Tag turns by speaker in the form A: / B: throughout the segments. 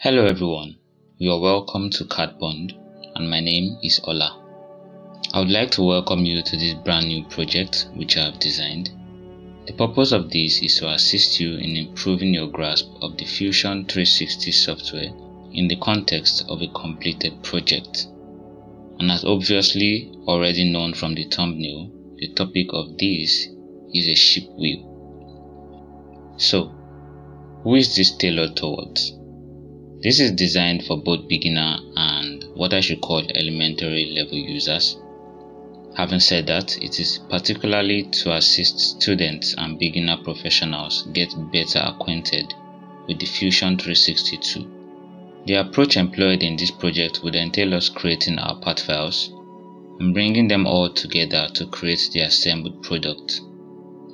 A: Hello everyone, you are welcome to CAD Pond and my name is Ola. I would like to welcome you to this brand new project which I have designed. The purpose of this is to assist you in improving your grasp of the Fusion 360 software in the context of a completed project. And as obviously already known from the thumbnail, the topic of this is a ship wheel. So, who is this tailored towards? This is designed for both beginner and what I should call elementary level users. Having said that, it is particularly to assist students and beginner professionals get better acquainted with the Fusion 362. The approach employed in this project would entail us creating our part files and bringing them all together to create the assembled product.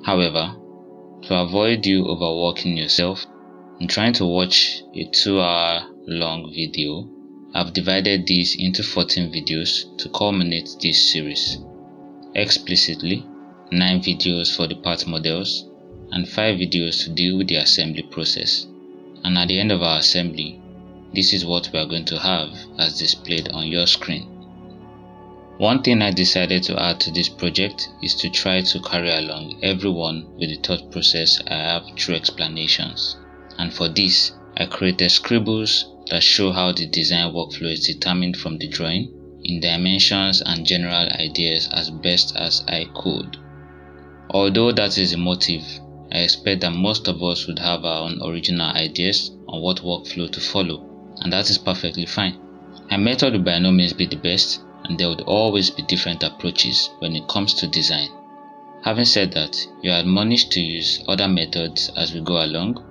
A: However, to avoid you overworking yourself, I'm trying to watch a 2 hour long video. I've divided this into 14 videos to culminate this series. Explicitly, 9 videos for the part models and 5 videos to deal with the assembly process. And at the end of our assembly, this is what we are going to have as displayed on your screen. One thing I decided to add to this project is to try to carry along everyone with the thought process I have through explanations and for this I created scribbles that show how the design workflow is determined from the drawing in dimensions and general ideas as best as I could. Although that is the motive, I expect that most of us would have our own original ideas on what workflow to follow and that is perfectly fine. My method will by no means be the best and there would always be different approaches when it comes to design. Having said that, you are admonished to use other methods as we go along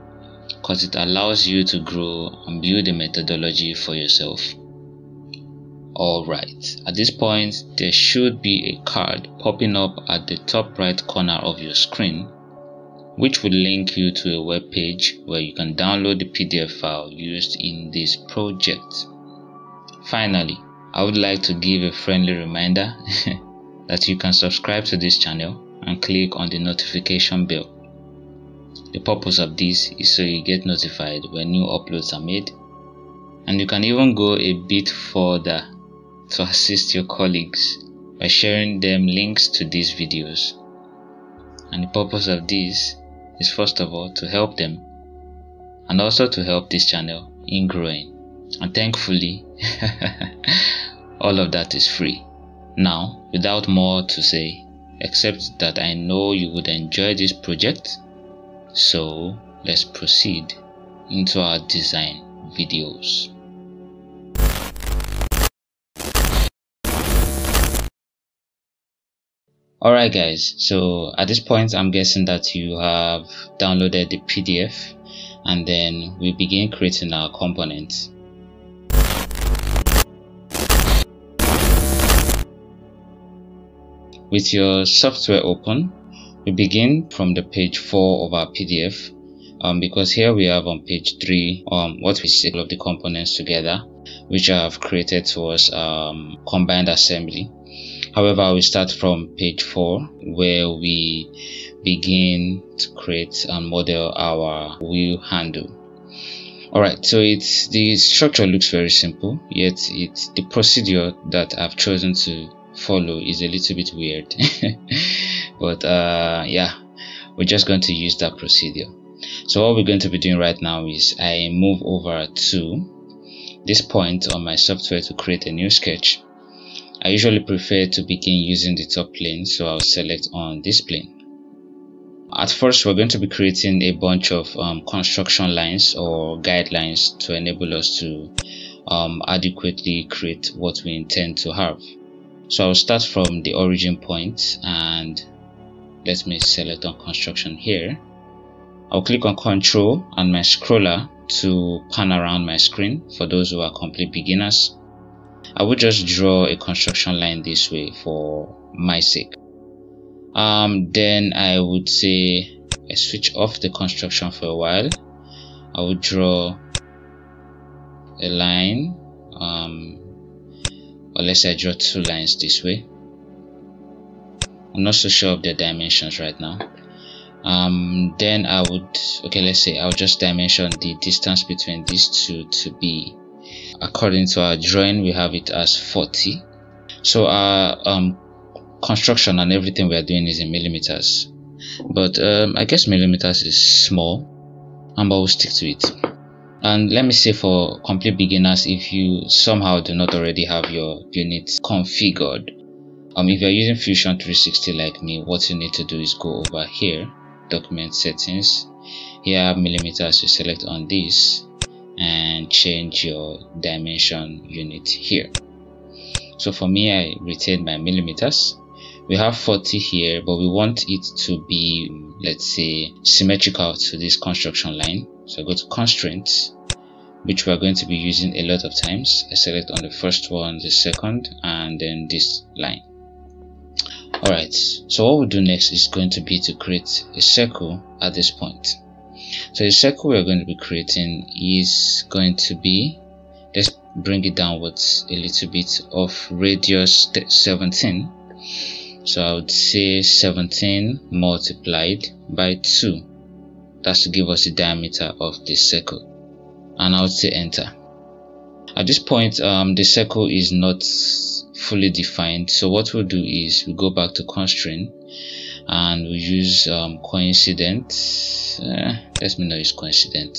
A: because it allows you to grow and build a methodology for yourself. Alright, at this point there should be a card popping up at the top right corner of your screen which will link you to a web page where you can download the PDF file used in this project. Finally, I would like to give a friendly reminder that you can subscribe to this channel and click on the notification bell the purpose of this is so you get notified when new uploads are made and you can even go a bit further to assist your colleagues by sharing them links to these videos. And the purpose of this is first of all to help them and also to help this channel in growing. And thankfully, all of that is free. Now, without more to say, except that I know you would enjoy this project so let's proceed into our design videos. Alright guys, so at this point I'm guessing that you have downloaded the PDF and then we begin creating our components. With your software open, we begin from the page 4 of our PDF um, because here we have on page 3 um, what we see all of the components together which I have created towards um, combined assembly. However, we start from page 4 where we begin to create and model our wheel handle. Alright, so it's the structure looks very simple, yet it's the procedure that I've chosen to follow is a little bit weird. but uh, yeah we're just going to use that procedure. So what we're going to be doing right now is I move over to this point on my software to create a new sketch. I usually prefer to begin using the top plane so I'll select on this plane. At first we're going to be creating a bunch of um, construction lines or guidelines to enable us to um, adequately create what we intend to have so I'll start from the origin point and let me select on construction here. I'll click on control and my scroller to pan around my screen for those who are complete beginners. I would just draw a construction line this way for my sake. Um, then I would say I switch off the construction for a while. I would draw a line um, or let's say I draw two lines this way. I'm not so sure of the dimensions right now. Um, then I would okay let's say I'll just dimension the distance between these two to be according to our drawing we have it as 40 so our um, construction and everything we are doing is in millimeters. But um, I guess millimeters is small and but we'll stick to it and let me say for complete beginners if you somehow do not already have your unit configured um, if you're using Fusion 360 like me what you need to do is go over here document settings. Here millimeters you select on this and change your dimension unit here. So for me I retain my millimeters. We have 40 here but we want it to be let's say symmetrical to this construction line so I go to constraints which we are going to be using a lot of times I select on the first one the second and then this line Alright, so what we'll do next is going to be to create a circle at this point. So the circle we're going to be creating is going to be, let's bring it downwards a little bit of radius 17. So I would say 17 multiplied by 2. That's to give us the diameter of the circle. And I would say enter. At this point, um, the circle is not fully defined. So what we'll do is we go back to constraint and we use um, coincident uh, let me know it's coincident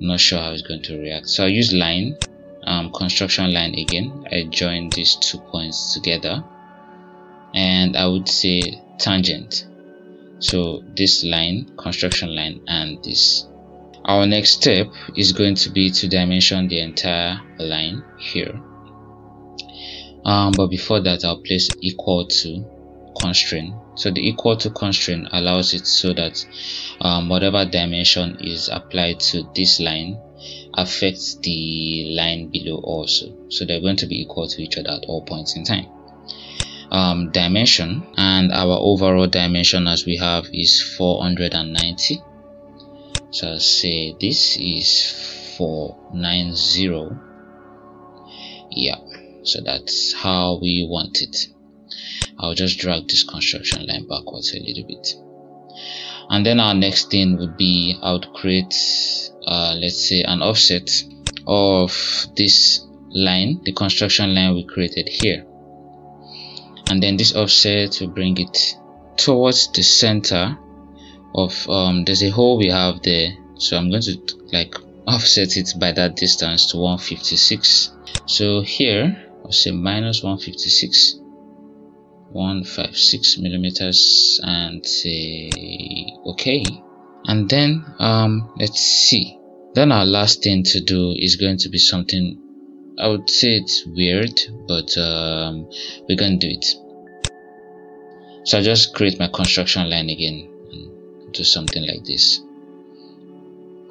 A: I'm not sure how it's going to react. So I use line um, construction line again. I join these two points together. And I would say tangent so this line construction line and this. Our next step is going to be to dimension the entire line here. Um, but before that I'll place equal to constraint. So the equal to constraint allows it so that um, whatever dimension is applied to this line affects the line below also. So they're going to be equal to each other at all points in time um, dimension and our overall dimension as we have is 490 so I'll say this is 490 yeah so that's how we want it. I'll just drag this construction line backwards a little bit. And then our next thing would be I would create uh, let's say an offset of this line the construction line we created here and then this offset will bring it towards the center of um, there's a hole we have there. So I'm going to like offset it by that distance to 156 so here I'll say minus 156 156 millimeters and say okay. And then um let's see. Then our last thing to do is going to be something I would say it's weird but um, we're gonna do it. So I'll just create my construction line again and do something like this.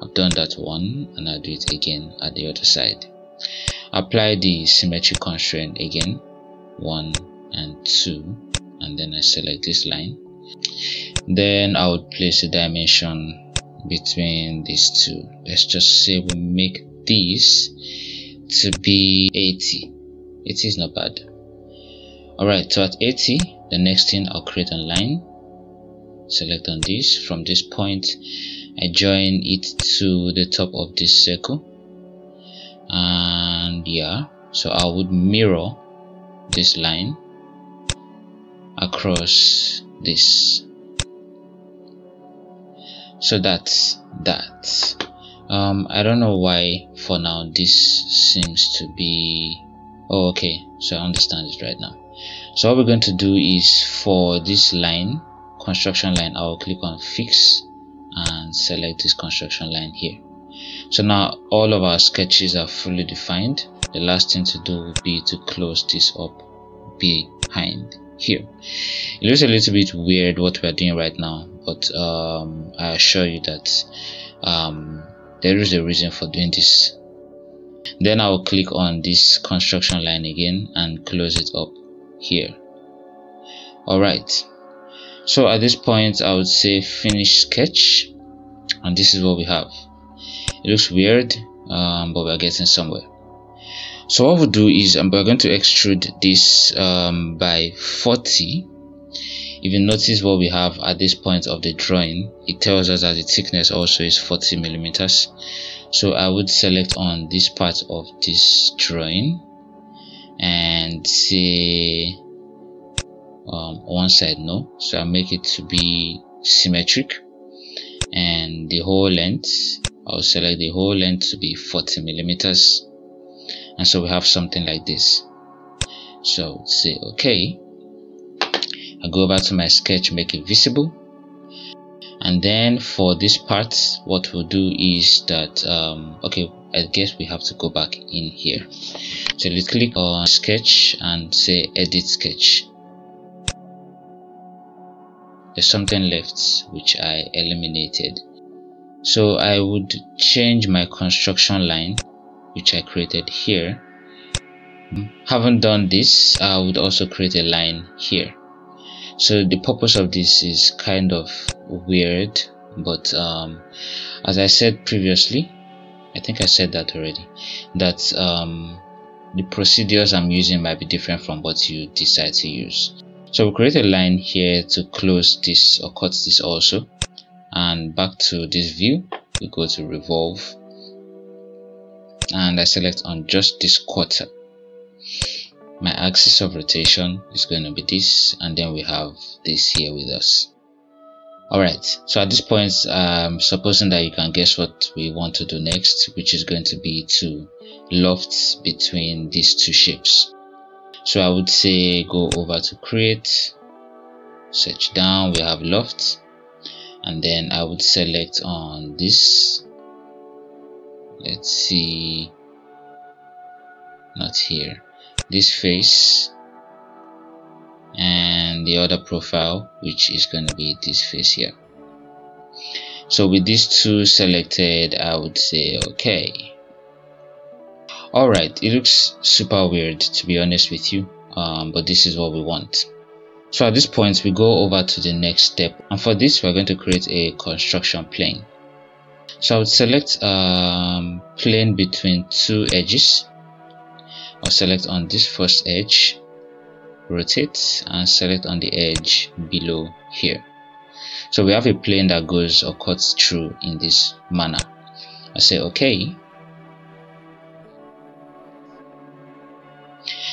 A: I've done that one and I'll do it again at the other side. Apply the symmetry constraint again 1 and 2 and then I select this line. Then I would place a dimension between these two. Let's just say we make this to be 80 80 is not bad. Alright so at 80 the next thing I'll create a line select on this. From this point I join it to the top of this circle. And yeah so I would mirror this line across this. So that's that um, I don't know why for now this seems to be oh okay. So I understand it right now. So what we're going to do is for this line construction line I'll click on fix and select this construction line here. So now all of our sketches are fully defined. The last thing to do will be to close this up behind here. It looks a little bit weird what we're doing right now but um, I assure you that um, there is a reason for doing this. Then I'll click on this construction line again and close it up here. Alright. So at this point I would say finish sketch. And this is what we have. It looks weird um, but we're getting somewhere. So what we'll do is um, we're going to extrude this um, by 40 if you notice what we have at this point of the drawing it tells us that the thickness also is 40 millimeters. So I would select on this part of this drawing and say um, one side no. So I make it to be symmetric and the whole length I'll select the whole length to be 40 millimeters. And so we have something like this. So say okay I go back to my sketch make it visible. And then for this part what we'll do is that um, okay I guess we have to go back in here. So let's click on sketch and say edit sketch. There's something left which I eliminated. So I would change my construction line which I created here. Having done this I would also create a line here so the purpose of this is kind of weird but um, as I said previously I think I said that already that um, the procedures I'm using might be different from what you decide to use. So we'll create a line here to close this or cut this also. And back to this view we go to revolve. And I select on just this quarter my axis of rotation is going to be this and then we have this here with us. Alright so at this point um, supposing that you can guess what we want to do next which is going to be to loft between these two shapes. So I would say go over to create search down we have loft and then I would select on this. Let's see not here this face and the other profile which is going to be this face here. So with these two selected I would say okay. Alright it looks super weird to be honest with you um, but this is what we want. So at this point we go over to the next step and for this we're going to create a construction plane. So I would select um, plane between two edges I'll select on this first edge rotate and select on the edge below here. So we have a plane that goes or cuts through in this manner. I say okay.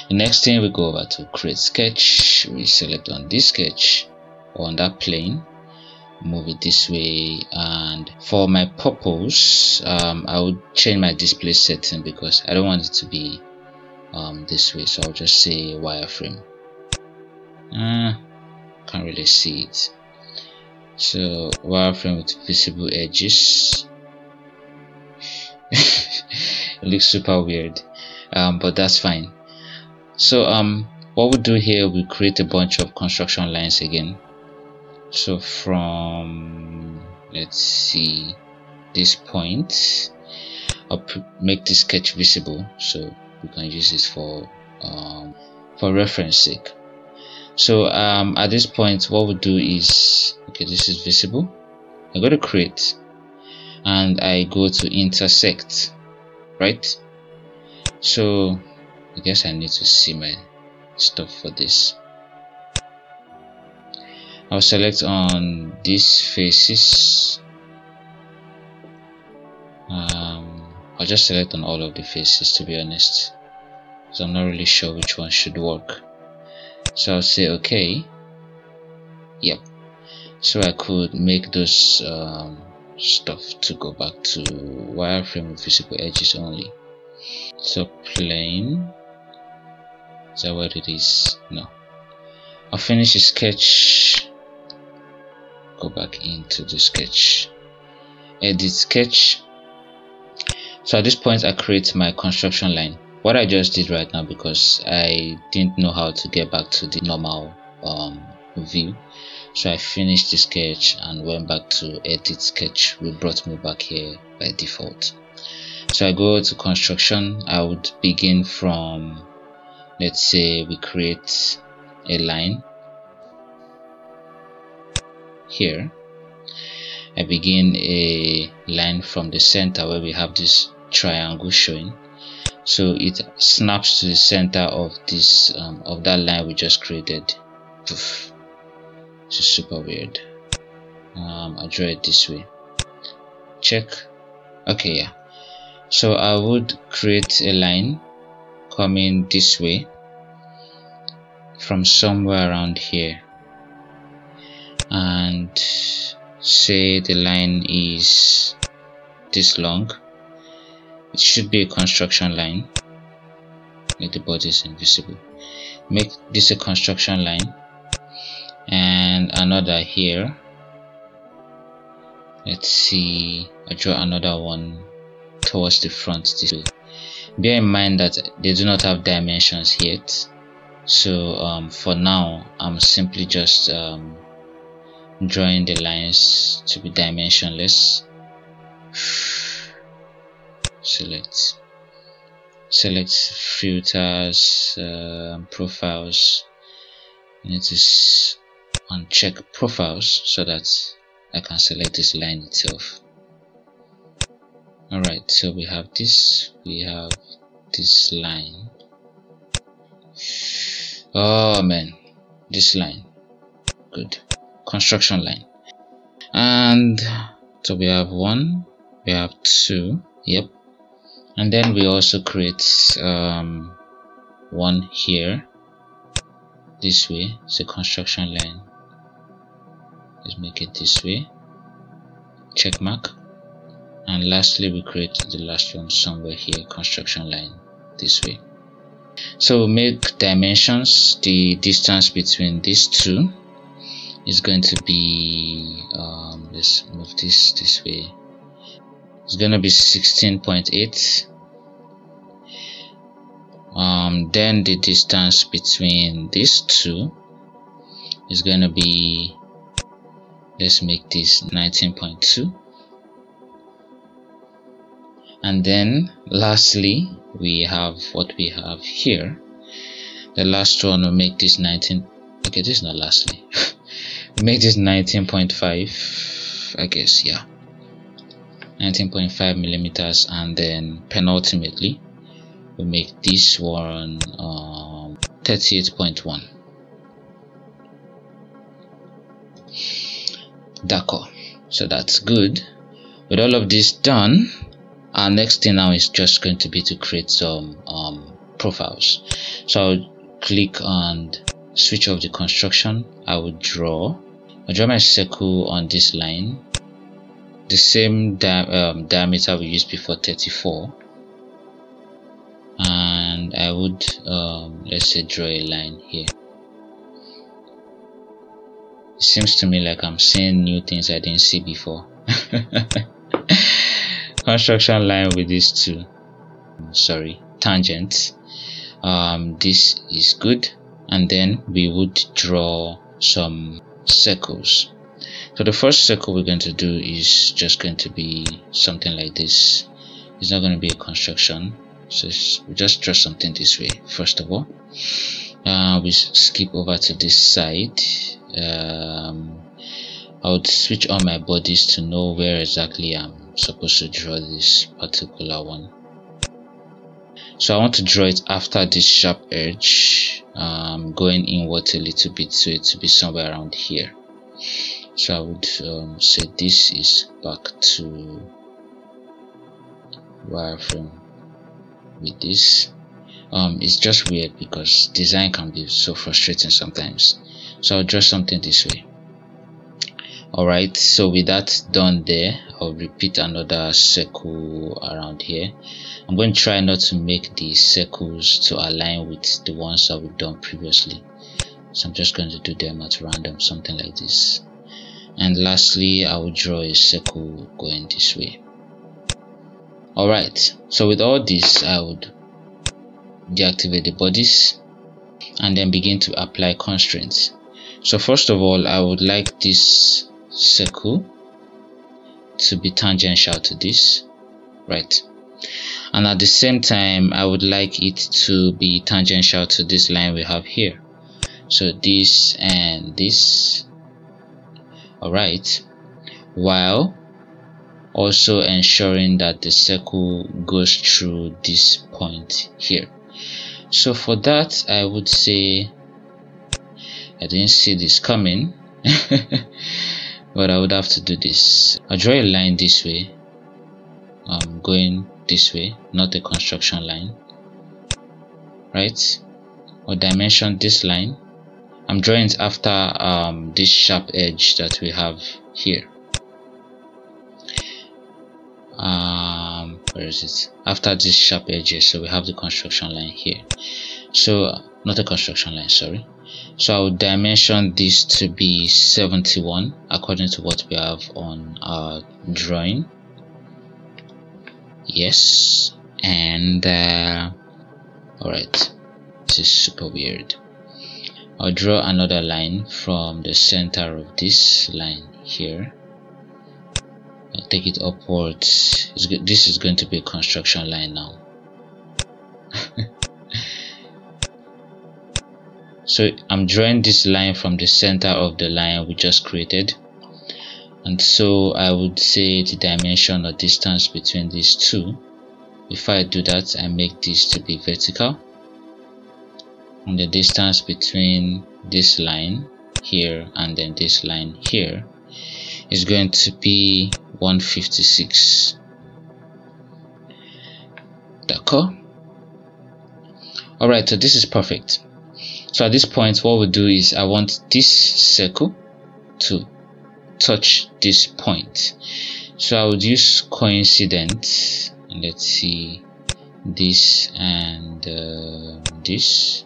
A: The next thing we go over to create sketch we select on this sketch on that plane move it this way and for my purpose um, I would change my display setting because I don't want it to be um, this way so I'll just say wireframe. Uh, can't really see it. So wireframe with visible edges. It looks super weird. Um, but that's fine. So um what we do here we create a bunch of construction lines again. So from let's see this point I'll make this sketch visible. So we can use this for um, for reference sake. So um, at this point what we do is okay this is visible. I go to create and I go to intersect right? So I guess I need to see my stuff for this. I'll select on these faces. Um, I'll just select on all of the faces to be honest so I'm not really sure which one should work. So I'll say okay. Yep. So I could make those um, stuff to go back to wireframe with visible edges only. So plane is that what it is? No. I'll finish the sketch. Go back into the sketch. Edit sketch so at this point I create my construction line. What I just did right now because I didn't know how to get back to the normal um, view. So I finished the sketch and went back to edit sketch. Which brought me back here by default. So I go to construction. I would begin from let's say we create a line here. I begin a line from the center where we have this triangle showing. So it snaps to the center of this um, of that line we just created. Poof. this is super weird. Um, I draw it this way. Check. Okay yeah. So I would create a line coming this way from somewhere around here. And say the line is this long it should be a construction line. Make the bodies invisible. Make this a construction line. And another here. Let's see. I draw another one towards the front this way. Bear in mind that they do not have dimensions yet. So um, for now I'm simply just um, drawing the lines to be dimensionless select select filters uh, profiles. I need to uncheck profiles so that I can select this line itself. Alright so we have this we have this line. Oh man this line. Good. Construction line. And so we have one we have two yep and then we also create um, one here. This way. It's a construction line. Let's make it this way. Check mark. And lastly we create the last one somewhere here construction line this way. So make dimensions. The distance between these two is going to be um, let's move this this way it's to be 16.8 um, then the distance between these two is going to be let's make this 19.2 and then lastly we have what we have here. The last one will make this 19 okay this is not lastly. Make this 19.5 I guess yeah 19.5 millimeters and then penultimately we make this one um, 38.1 d'accord. So that's good. With all of this done our next thing now is just going to be to create some um, profiles. So I'll click on switch off the construction. I will draw. I draw my circle on this line the same di um, diameter we used before 34 and I would um, let's say draw a line here. It seems to me like I'm seeing new things I didn't see before. Construction line with these two. Sorry tangents. Um, this is good. And then we would draw some circles so the first circle we're going to do is just going to be something like this. It's not going to be a construction. So we just draw something this way first of all. Uh, we skip over to this side. Um, I would switch on my bodies to know where exactly I'm supposed to draw this particular one. So I want to draw it after this sharp edge um, going inward a little bit so it to be somewhere around here so I would um, say this is back to wireframe with this. Um, it's just weird because design can be so frustrating sometimes. So I'll draw something this way. Alright so with that done there I'll repeat another circle around here. I'm going to try not to make the circles to align with the ones that we've done previously. So I'm just going to do them at random something like this and lastly I will draw a circle going this way. Alright so with all this I would deactivate the bodies and then begin to apply constraints. So first of all I would like this circle to be tangential to this right? And at the same time I would like it to be tangential to this line we have here. So this and this alright. While also ensuring that the circle goes through this point here. So for that I would say I didn't see this coming but I would have to do this. I'll draw a line this way. Um, going this way not a construction line. Right? Or dimension this line I'm drawing it after um, this sharp edge that we have here. Um, where is it? After this sharp edge so we have the construction line here. So not a construction line sorry. So I would dimension this to be 71 according to what we have on our drawing. Yes and uh, all right. This is super weird I'll draw another line from the center of this line here. I'll take it upwards. This is going to be a construction line now. So I'm drawing this line from the center of the line we just created. And so I would say the dimension or distance between these two. If I do that I make this to be vertical the distance between this line here and then this line here is going to be 156 d'accord? Alright so this is perfect. So at this point what we'll do is I want this circle to touch this point. So I would use coincident and let's see this and uh, this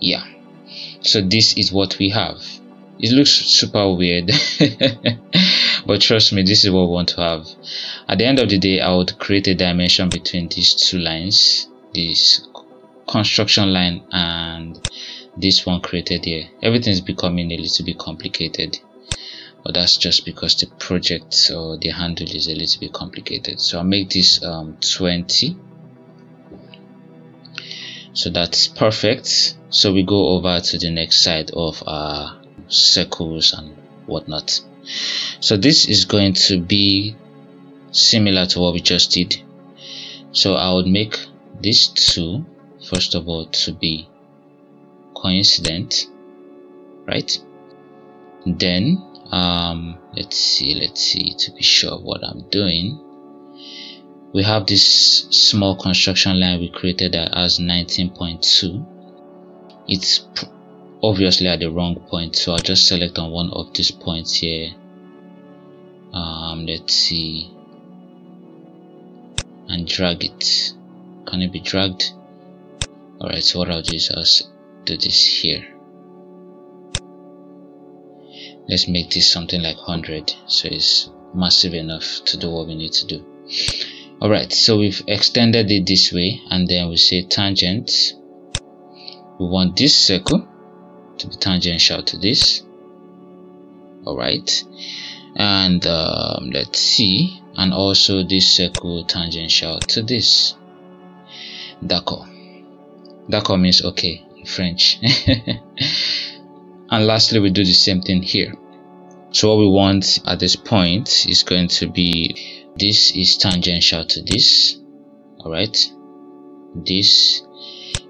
A: yeah. So this is what we have. It looks super weird. But trust me this is what we want to have. At the end of the day I would create a dimension between these two lines this construction line and this one created here. Everything is becoming a little bit complicated. But that's just because the project or the handle is a little bit complicated. So I'll make this um, 20 so that's perfect. So we go over to the next side of our circles and whatnot. So this is going to be similar to what we just did. So I would make these two first of all to be coincident right? Then um let's see let's see to be sure what i'm doing we have this small construction line we created that has 19.2 it's obviously at the wrong point so i'll just select on one of these points here. Um let's see. And drag it. Can it be dragged? Alright so what I'll do is I'll do this here. Let's make this something like 100 so it's massive enough to do what we need to do alright so we've extended it this way and then we say tangent we want this circle to be tangential to this alright and um, let's see and also this circle tangential to this d'accord D'accord means okay in French. and lastly, we do the same thing here. So what we want at this point is going to be this is tangential to this. Alright. This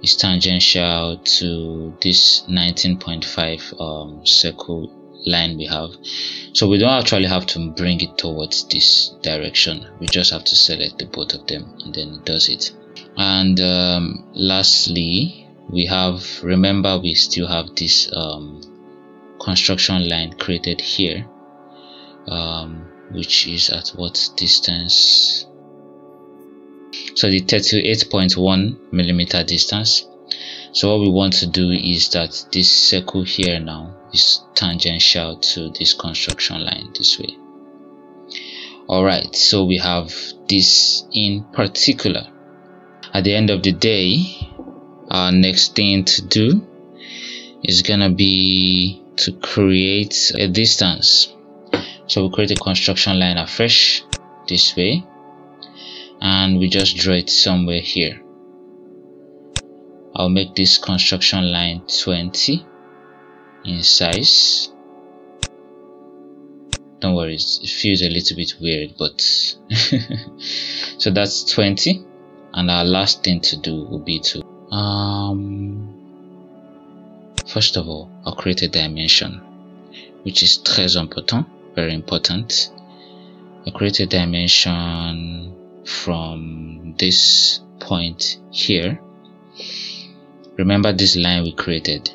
A: is tangential to this 19.5 um, circle line we have so we don't actually have to bring it towards this direction we just have to select the both of them and then it does it and um, lastly we have remember we still have this um, construction line created here um, which is at what distance? So the 38.1 millimeter distance. So what we want to do is that this circle here now is tangential to this construction line this way. Alright so we have this in particular. At the end of the day our next thing to do is gonna be to create a distance so we create a construction line afresh this way. And we just draw it somewhere here. I'll make this construction line 20 in size. Don't worry it feels a little bit weird but so that's 20 and our last thing to do will be to um first of all I'll create a dimension which is très important very important. I create a dimension from this point here. Remember this line we created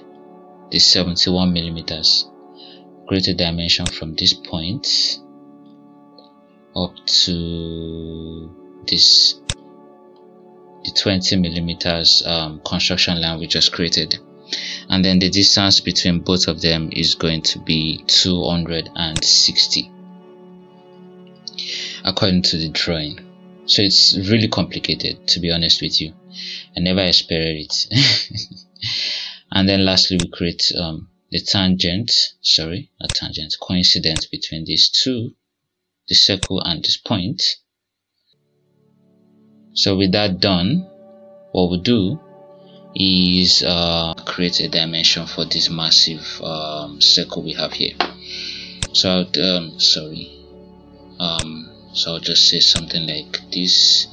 A: this 71 millimeters. Create a dimension from this point up to this the 20 millimeters um, construction line we just created and then the distance between both of them is going to be 260 according to the drawing. So it's really complicated to be honest with you. I never expected it. And then lastly we create um, the tangent sorry a tangent coincidence between these two the circle and this point. So with that done what we'll do is uh, create a dimension for this massive um, circle we have here. So um, sorry. Um, so I'll just say something like this.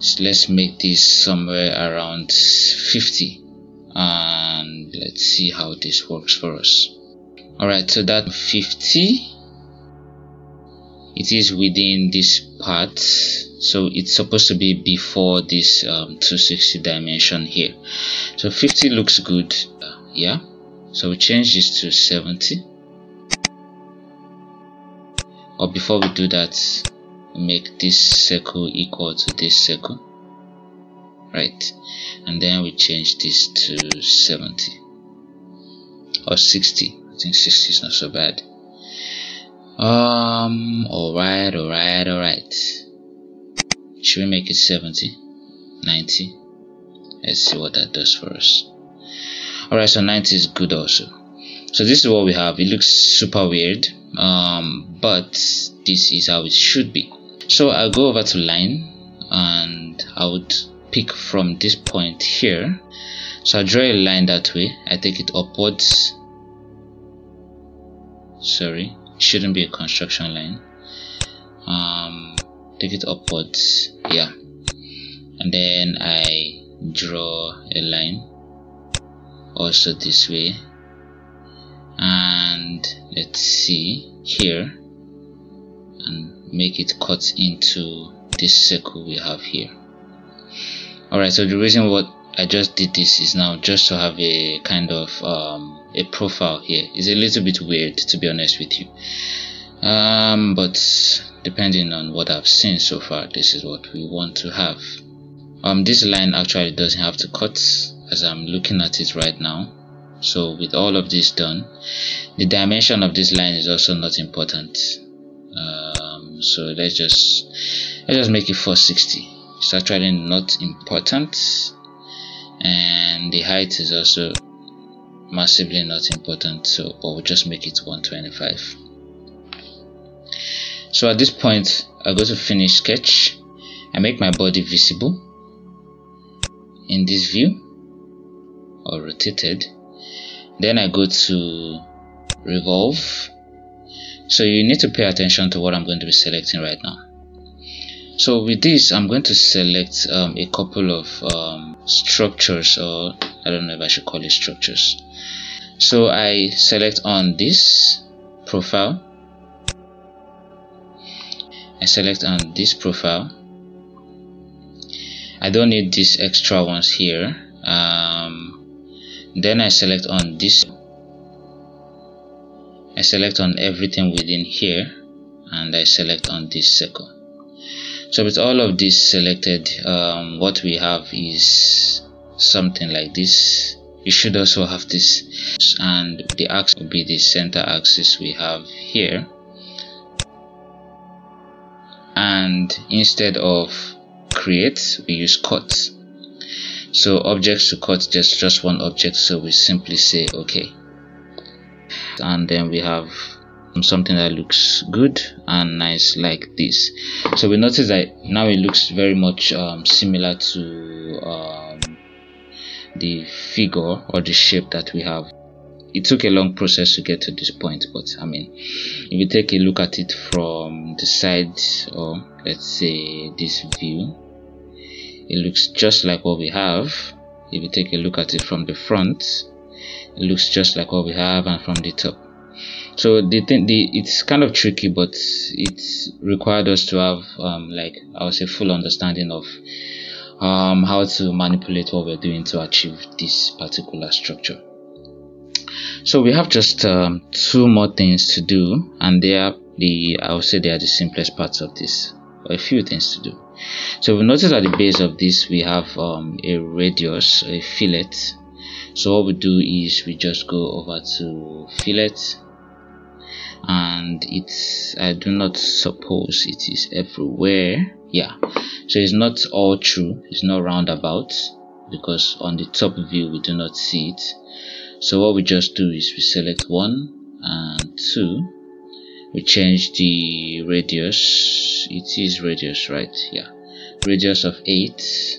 A: So let's make this somewhere around 50 and let's see how this works for us. Alright so that 50 it is within this part so it's supposed to be before this um, 260 dimension here. So 50 looks good uh, yeah? So we change this to 70 or before we do that make this circle equal to this circle right? And then we change this to 70 or 60 I think 60 is not so bad um alright alright alright. Should we make it 70 90 let's see what that does for us. Alright so 90 is good also. So this is what we have. It looks super weird um but this is how it should be. So I'll go over to line and I would pick from this point here. So I draw a line that way. I take it upwards. Sorry shouldn't be a construction line. Um, take it upwards yeah. And then I draw a line also this way. And let's see here and make it cut into this circle we have here. Alright so the reason what I just did this is now just to have a kind of um, a profile here. It's a little bit weird to be honest with you. Um, but depending on what I've seen so far this is what we want to have. Um, this line actually doesn't have to cut as I'm looking at it right now. So with all of this done the dimension of this line is also not important. Um, so let's just let's just make it 460 it's actually not important. And the height is also massively not important so but we'll just make it 125 so at this point I go to finish sketch. I make my body visible in this view or rotated. Then I go to revolve. So you need to pay attention to what I'm going to be selecting right now so with this I'm going to select um, a couple of um, structures or I don't know if I should call it structures. So I select on this profile. I select on this profile. I don't need these extra ones here. Um, then I select on this. I select on everything within here and I select on this circle so with all of this selected um, what we have is something like this. You should also have this. And the axis will be the center axis we have here. And instead of create we use cut so objects to cut just just one object. So we simply say okay. And then we have something that looks good and nice like this. So we notice that now it looks very much um, similar to um, the figure or the shape that we have. It took a long process to get to this point but i mean if you take a look at it from the side or let's say this view it looks just like what we have. If you take a look at it from the front it looks just like what we have and from the top so the thing the it's kind of tricky but it required us to have um, like i would say full understanding of um, how to manipulate what we're doing to achieve this particular structure. So we have just um, two more things to do and they are the i would say they are the simplest parts of this a few things to do. So we notice at the base of this we have um, a radius a fillet. So what we do is we just go over to fillet and it's I do not suppose it is everywhere. Yeah. So it's not all true. It's not roundabout because on the top view we do not see it. So what we just do is we select one and two. We change the radius. It is radius right? Yeah. Radius of 8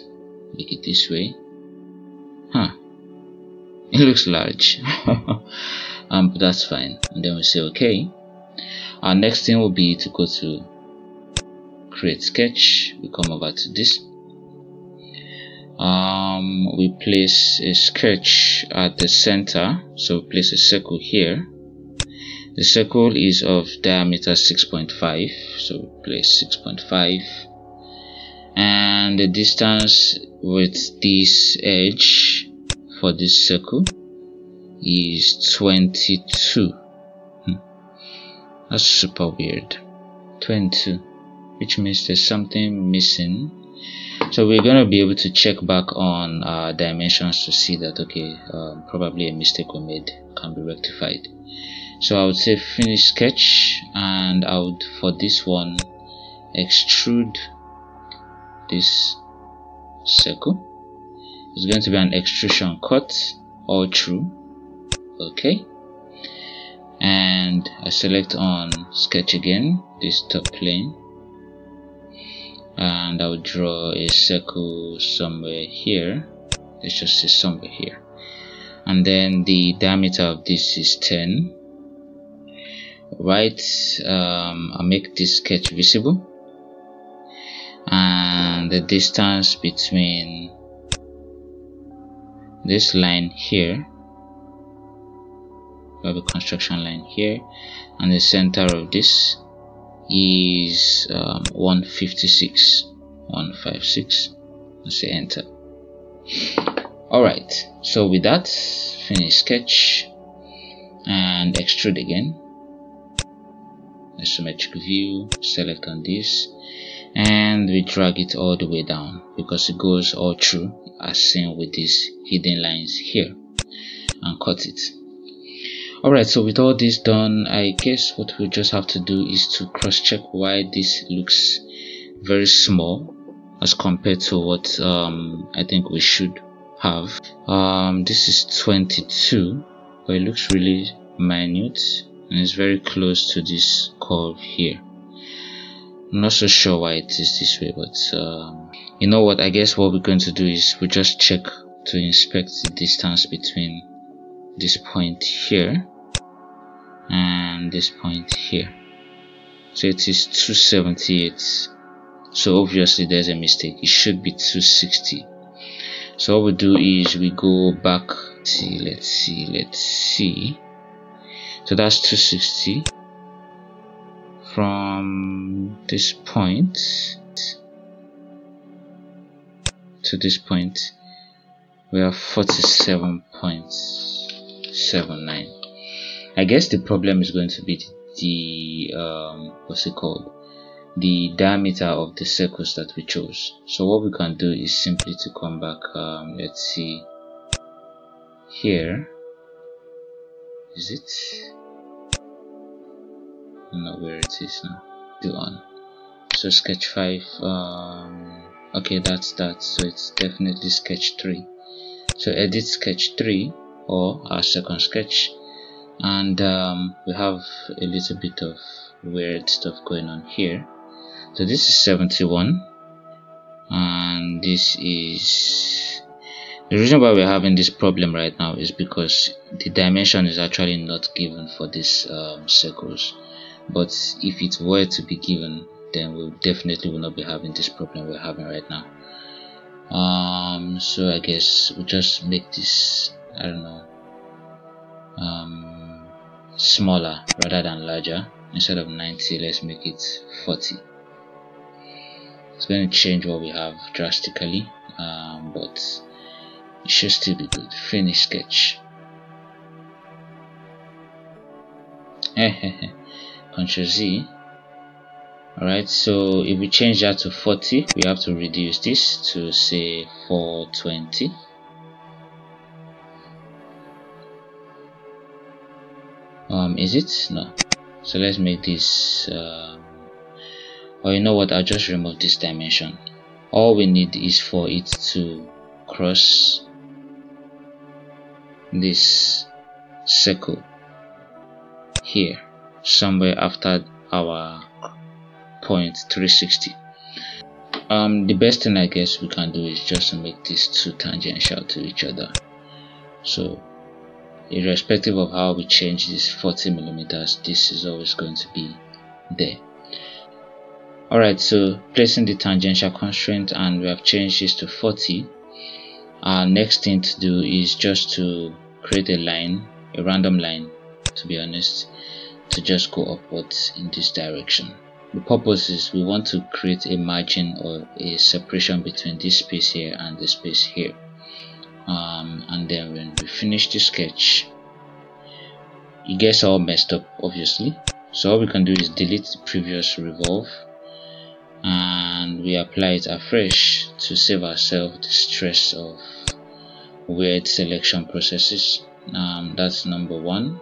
A: make it this way. Huh. It looks large um but that's fine. And then we say okay. Our next thing will be to go to create sketch. We come over to this. Um, we place a sketch at the center. So we place a circle here. The circle is of diameter 6.5 so place 6.5 and the distance with this edge for this circle is 22 hmm. that's super weird. 22 which means there's something missing. So we're going to be able to check back on our dimensions to see that okay um, probably a mistake we made can be rectified. So I would say finish sketch and I would for this one extrude this circle. It's going to be an extrusion cut all through okay and I select on sketch again this top plane. And I'll draw a circle somewhere here. Let's just say somewhere here. And then the diameter of this is 10 right um, I'll make this sketch visible. And the distance between this line here we have a construction line here and the center of this is um, 156 156 let's say enter. Alright so with that finish sketch and extrude again. Isometric view select on this and we drag it all the way down because it goes all through as seen with these hidden lines here and cut it alright so with all this done I guess what we just have to do is to cross check why this looks very small as compared to what um, I think we should have. Um, this is 22 but it looks really minute and it's very close to this curve here. I'm not so sure why it is this way but um, you know what? I guess what we're going to do is we just check to inspect the distance between this point here and this point here. So it is 278 so obviously there's a mistake. It should be 260 so what we do is we go back see let's see let's see. So that's 260 from this point to this point. We have 47.79 I guess the problem is going to be the, um, what's it called? The diameter of the circles that we chose. So what we can do is simply to come back um, let's see. Here. Is it? I don't know where it is now. Do on so sketch 5 um, okay that's that. So it's definitely sketch 3 so edit sketch 3 or our second sketch and um, we have a little bit of weird stuff going on here. So this is 71 and this is the reason why we're having this problem right now is because the dimension is actually not given for these um, circles. But if it were to be given then we definitely will not be having this problem we're having right now. Um so i guess we just make this i don't know um, smaller rather than larger. Instead of 90 let's make it 40 it's going to change what we have drastically um, but it should still be good. Finish sketch. Ctrl Z. Alright so if we change that to 40 we have to reduce this to say 420 um is it? No. So let's make this uh, or you know what? I'll just remove this dimension. All we need is for it to cross this circle here somewhere after our point 360 um the best thing i guess we can do is just to make these two tangential to each other. So irrespective of how we change this 40 millimeters this is always going to be there. Alright so placing the tangential constraint and we have changed this to 40 our next thing to do is just to create a line a random line to be honest to just go upwards in this direction. The purpose is we want to create a margin or a separation between this space here and the space here um, and then when we finish the sketch it gets all messed up obviously. So all we can do is delete the previous revolve and we apply it afresh to save ourselves the stress of weird selection processes. Um, that's number one.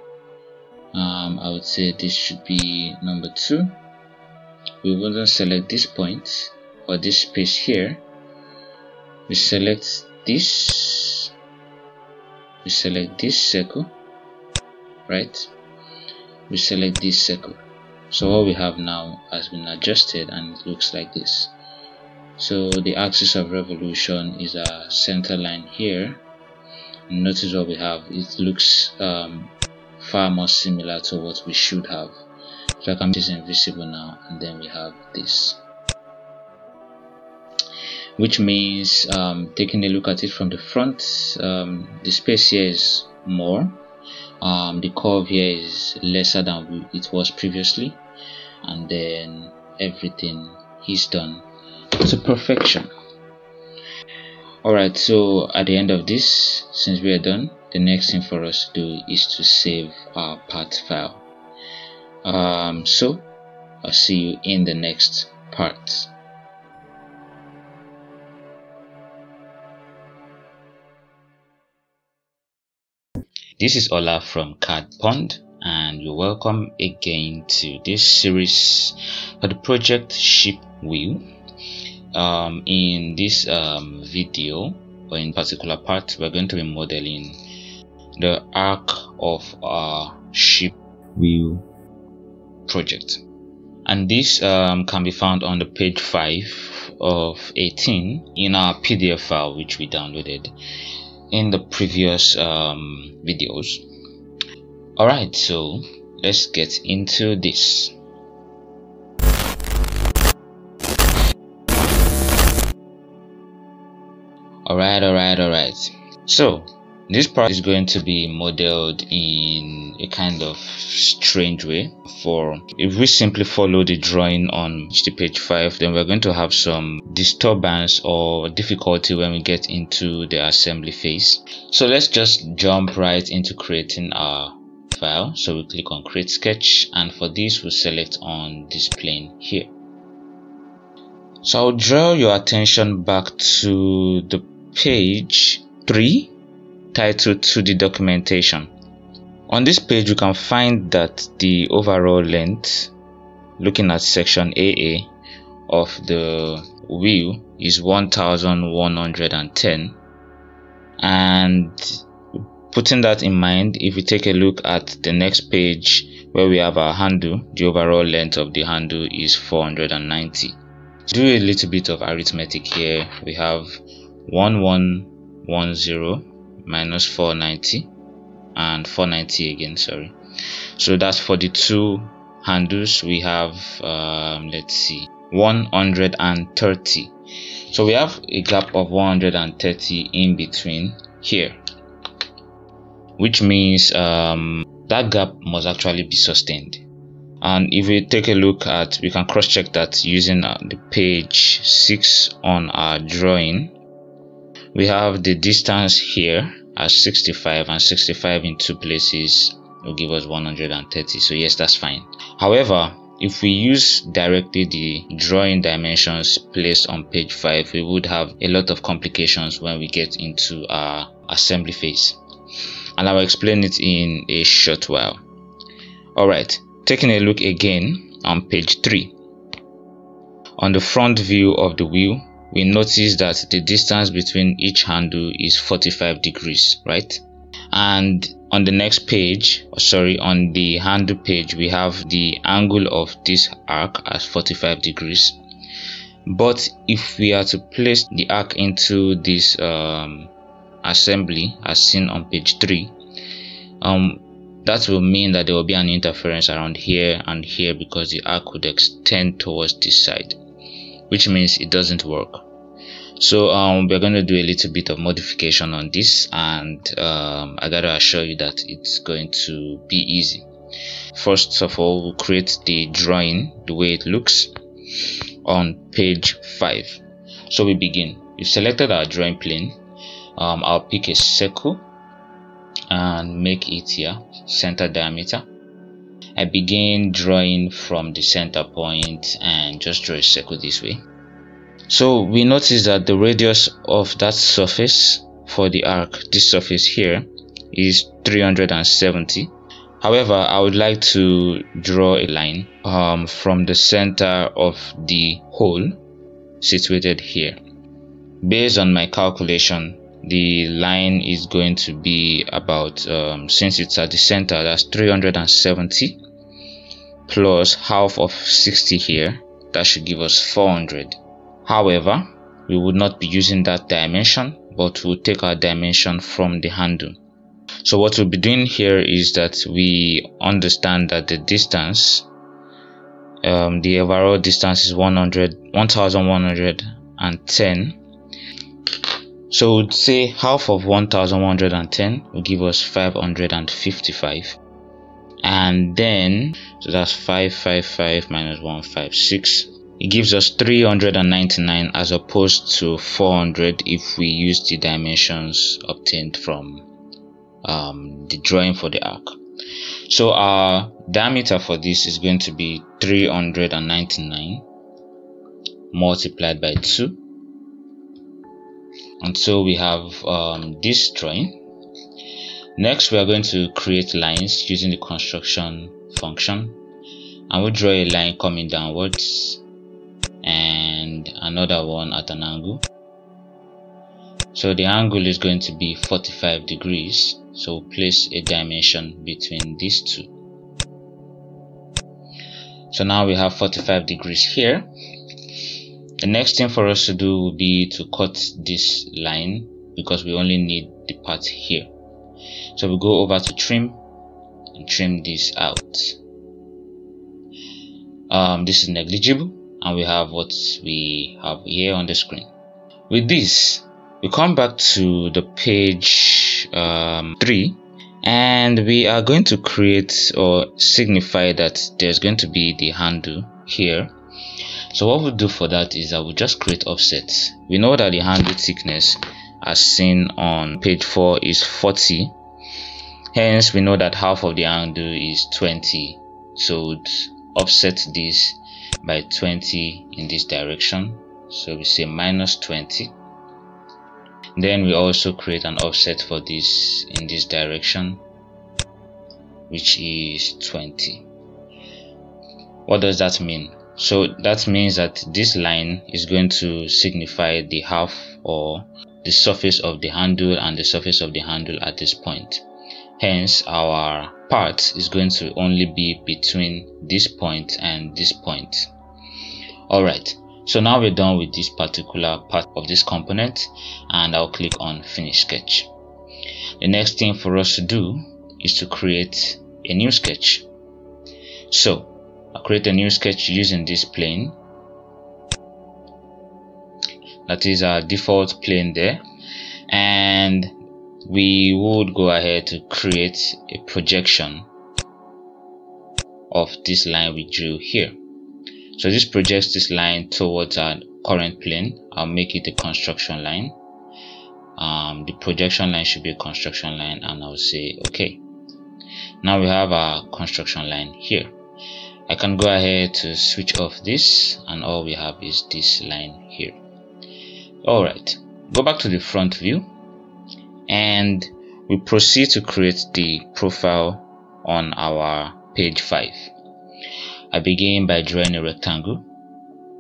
A: Um, I would say this should be number two. We wouldn't select this point or this space here. We select this we select this circle right? We select this circle. So what we have now has been adjusted and it looks like this. So the axis of revolution is a center line here. Notice what we have. It looks um, far more similar to what we should have. So I can make this invisible now and then we have this which means um, taking a look at it from the front um, the space here is more. Um, the curve here is lesser than it was previously. And then everything is done to perfection. Alright so at the end of this since we are done the next thing for us to do is to save our part file. Um, so I'll see you in the next part This is Ola from CAD Pond and you're welcome again to this series for the project Ship Wheel. Um, in this um, video or in particular part we're going to be modeling the arc of our ship wheel project and this um, can be found on the page 5 of 18 in our pdf file which we downloaded in the previous um, videos. Alright so let's get into this. Alright alright alright. So this part is going to be modeled in a kind of strange way for if we simply follow the drawing on the page 5 then we're going to have some disturbance or difficulty when we get into the assembly phase. So let's just jump right into creating our file. So we click on create sketch and for this we select on this plane here. So I'll draw your attention back to the page 3 titled to the documentation. On this page you can find that the overall length looking at section AA of the wheel is 1110 and putting that in mind if we take a look at the next page where we have our handle the overall length of the handle is 490 do a little bit of arithmetic here we have 1110 minus 490 and 490 again sorry. So that's for the two handles. We have um, let's see 130 so we have a gap of 130 in between here which means um, that gap must actually be sustained. And if we take a look at we can cross check that using uh, the page 6 on our drawing we have the distance here as 65 and 65 in two places will give us 130 so yes that's fine. However if we use directly the drawing dimensions placed on page 5 we would have a lot of complications when we get into our assembly phase. And I will explain it in a short while. Alright taking a look again on page 3 on the front view of the wheel we notice that the distance between each handle is 45 degrees right? And on the next page sorry on the handle page we have the angle of this arc as 45 degrees. But if we are to place the arc into this um, assembly as seen on page 3 um, that will mean that there will be an interference around here and here because the arc would extend towards this side which means it doesn't work. So um, we're going to do a little bit of modification on this and um, I gotta assure you that it's going to be easy. First of all we'll create the drawing the way it looks on page 5 so we begin. We've selected our drawing plane. Um, I'll pick a circle and make it here center diameter I begin drawing from the center point and just draw a circle this way. So we notice that the radius of that surface for the arc this surface here is 370 however I would like to draw a line um, from the center of the hole situated here. Based on my calculation the line is going to be about um, since it's at the center that's 370 plus half of 60 here that should give us 400 However, we would not be using that dimension, but we'll take our dimension from the handle. So what we'll be doing here is that we understand that the distance, um, the overall distance is 100, 1110. So we'd say half of 1110 will give us 555 and then so that's 555 minus 156 it gives us 399 as opposed to 400 if we use the dimensions obtained from um, the drawing for the arc. So our diameter for this is going to be 399 multiplied by 2 and so we have um, this drawing next we are going to create lines using the construction function. And we'll draw a line coming downwards and another one at an angle. So the angle is going to be 45 degrees. So place a dimension between these two. So now we have 45 degrees here. The next thing for us to do will be to cut this line because we only need the part here so we go over to trim and trim this out. Um, this is negligible and we have what we have here on the screen. With this we come back to the page um, 3 and we are going to create or signify that there's going to be the handle here. So what we'll do for that is that we'll just create offsets. We know that the handle thickness as seen on page 4 is 40 hence we know that half of the handle is 20 so we'd offset this by 20 in this direction. So we say minus 20 then we also create an offset for this in this direction which is 20 what does that mean? So that means that this line is going to signify the half or the surface of the handle and the surface of the handle at this point hence our part is going to only be between this point and this point. Alright so now we're done with this particular part of this component and I'll click on finish sketch. The next thing for us to do is to create a new sketch. So I'll create a new sketch using this plane. That is our default plane there. And we would go ahead to create a projection of this line we drew here. So this projects this line towards our current plane. I'll make it a construction line. Um, the projection line should be a construction line and I'll say okay. Now we have our construction line here. I can go ahead to switch off this and all we have is this line here. Alright go back to the front view and we proceed to create the profile on our page 5 I begin by drawing a rectangle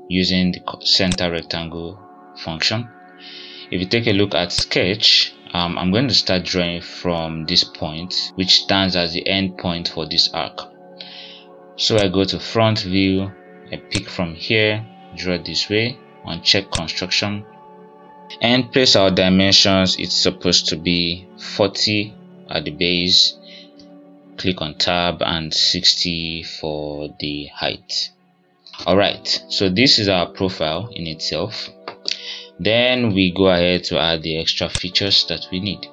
A: using the center rectangle function. If you take a look at sketch um, I'm going to start drawing from this point which stands as the end point for this arc. So I go to front view I pick from here draw this way uncheck construction and place our dimensions it's supposed to be 40 at the base. Click on tab and 60 for the height. Alright so this is our profile in itself. Then we go ahead to add the extra features that we need.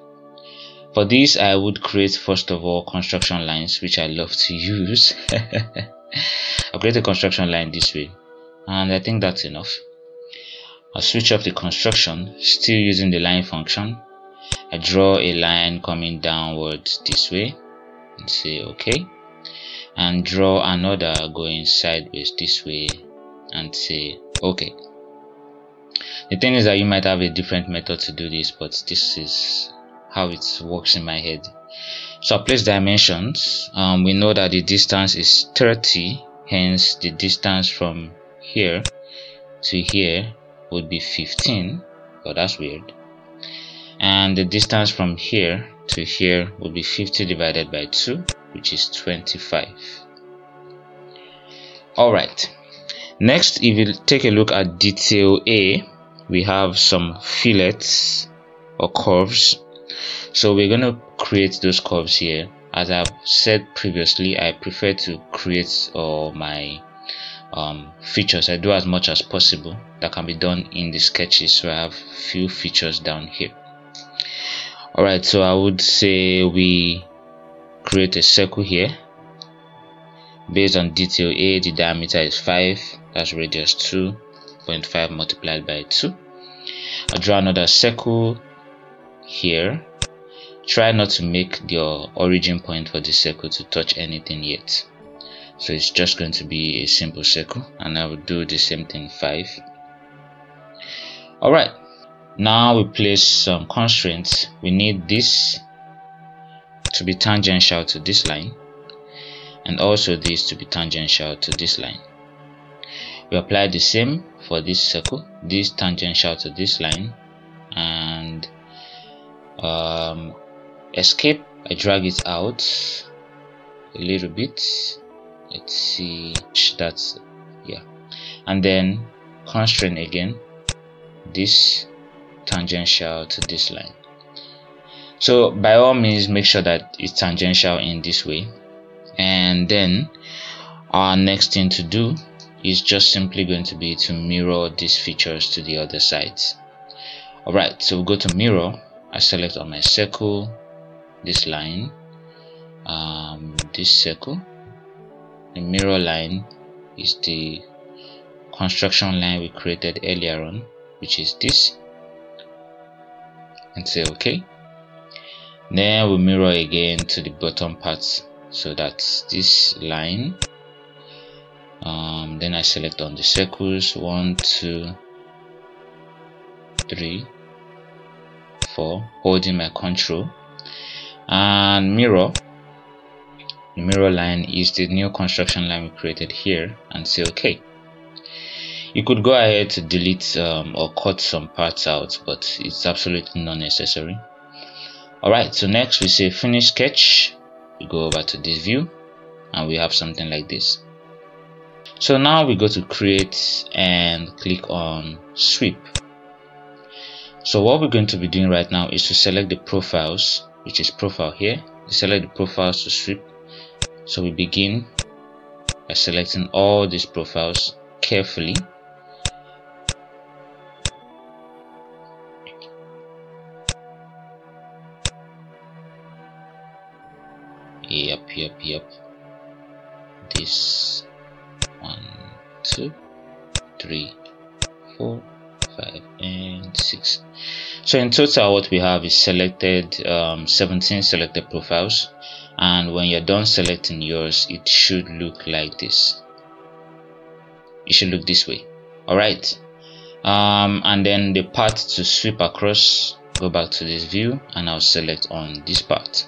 A: For this I would create first of all construction lines which I love to use. I'll create a construction line this way. And I think that's enough I'll switch off the construction still using the line function. I draw a line coming downwards this way and say okay. And draw another going sideways this way and say okay. The thing is that you might have a different method to do this but this is how it works in my head. So I place dimensions. Um, we know that the distance is 30 hence the distance from here to here would be 15 but that's weird. And the distance from here to here would be 50 divided by 2 which is 25 all right. Next if you take a look at detail a we have some fillets or curves. So we're going to create those curves here. As I've said previously I prefer to create all my um, features. I do as much as possible that can be done in the sketches. So I have few features down here. Alright so I would say we create a circle here. Based on detail A the diameter is 5 that's radius 2.5 multiplied by 2 I draw another circle here. Try not to make your origin point for the circle to touch anything yet so it's just going to be a simple circle and I will do the same thing 5 alright now we place some constraints. We need this to be tangential to this line and also this to be tangential to this line. We apply the same for this circle this tangential to this line and um, escape. I drag it out a little bit let's see. That's yeah. And then constraint again. This tangential to this line. So by all means make sure that it's tangential in this way. And then our next thing to do is just simply going to be to mirror these features to the other sides. Alright so we'll go to mirror. I select on my circle this line um, this circle the mirror line is the construction line we created earlier on which is this. And say okay. Then we mirror again to the bottom part so that's this line. Um, then I select on the circles one two three four holding my control. And mirror mirror line is the new construction line we created here and say okay. You could go ahead to delete um, or cut some parts out but it's absolutely not necessary. Alright so next we say finish sketch. We go over to this view and we have something like this. So now we go to create and click on sweep. So what we're going to be doing right now is to select the profiles which is profile here. Select the profiles to sweep so we begin by selecting all these profiles carefully. Yep yep yep. This one two three four five and six. So in total what we have is selected um, 17 selected profiles and when you're done selecting yours it should look like this. It should look this way. All right um, and then the path to sweep across go back to this view and I'll select on this part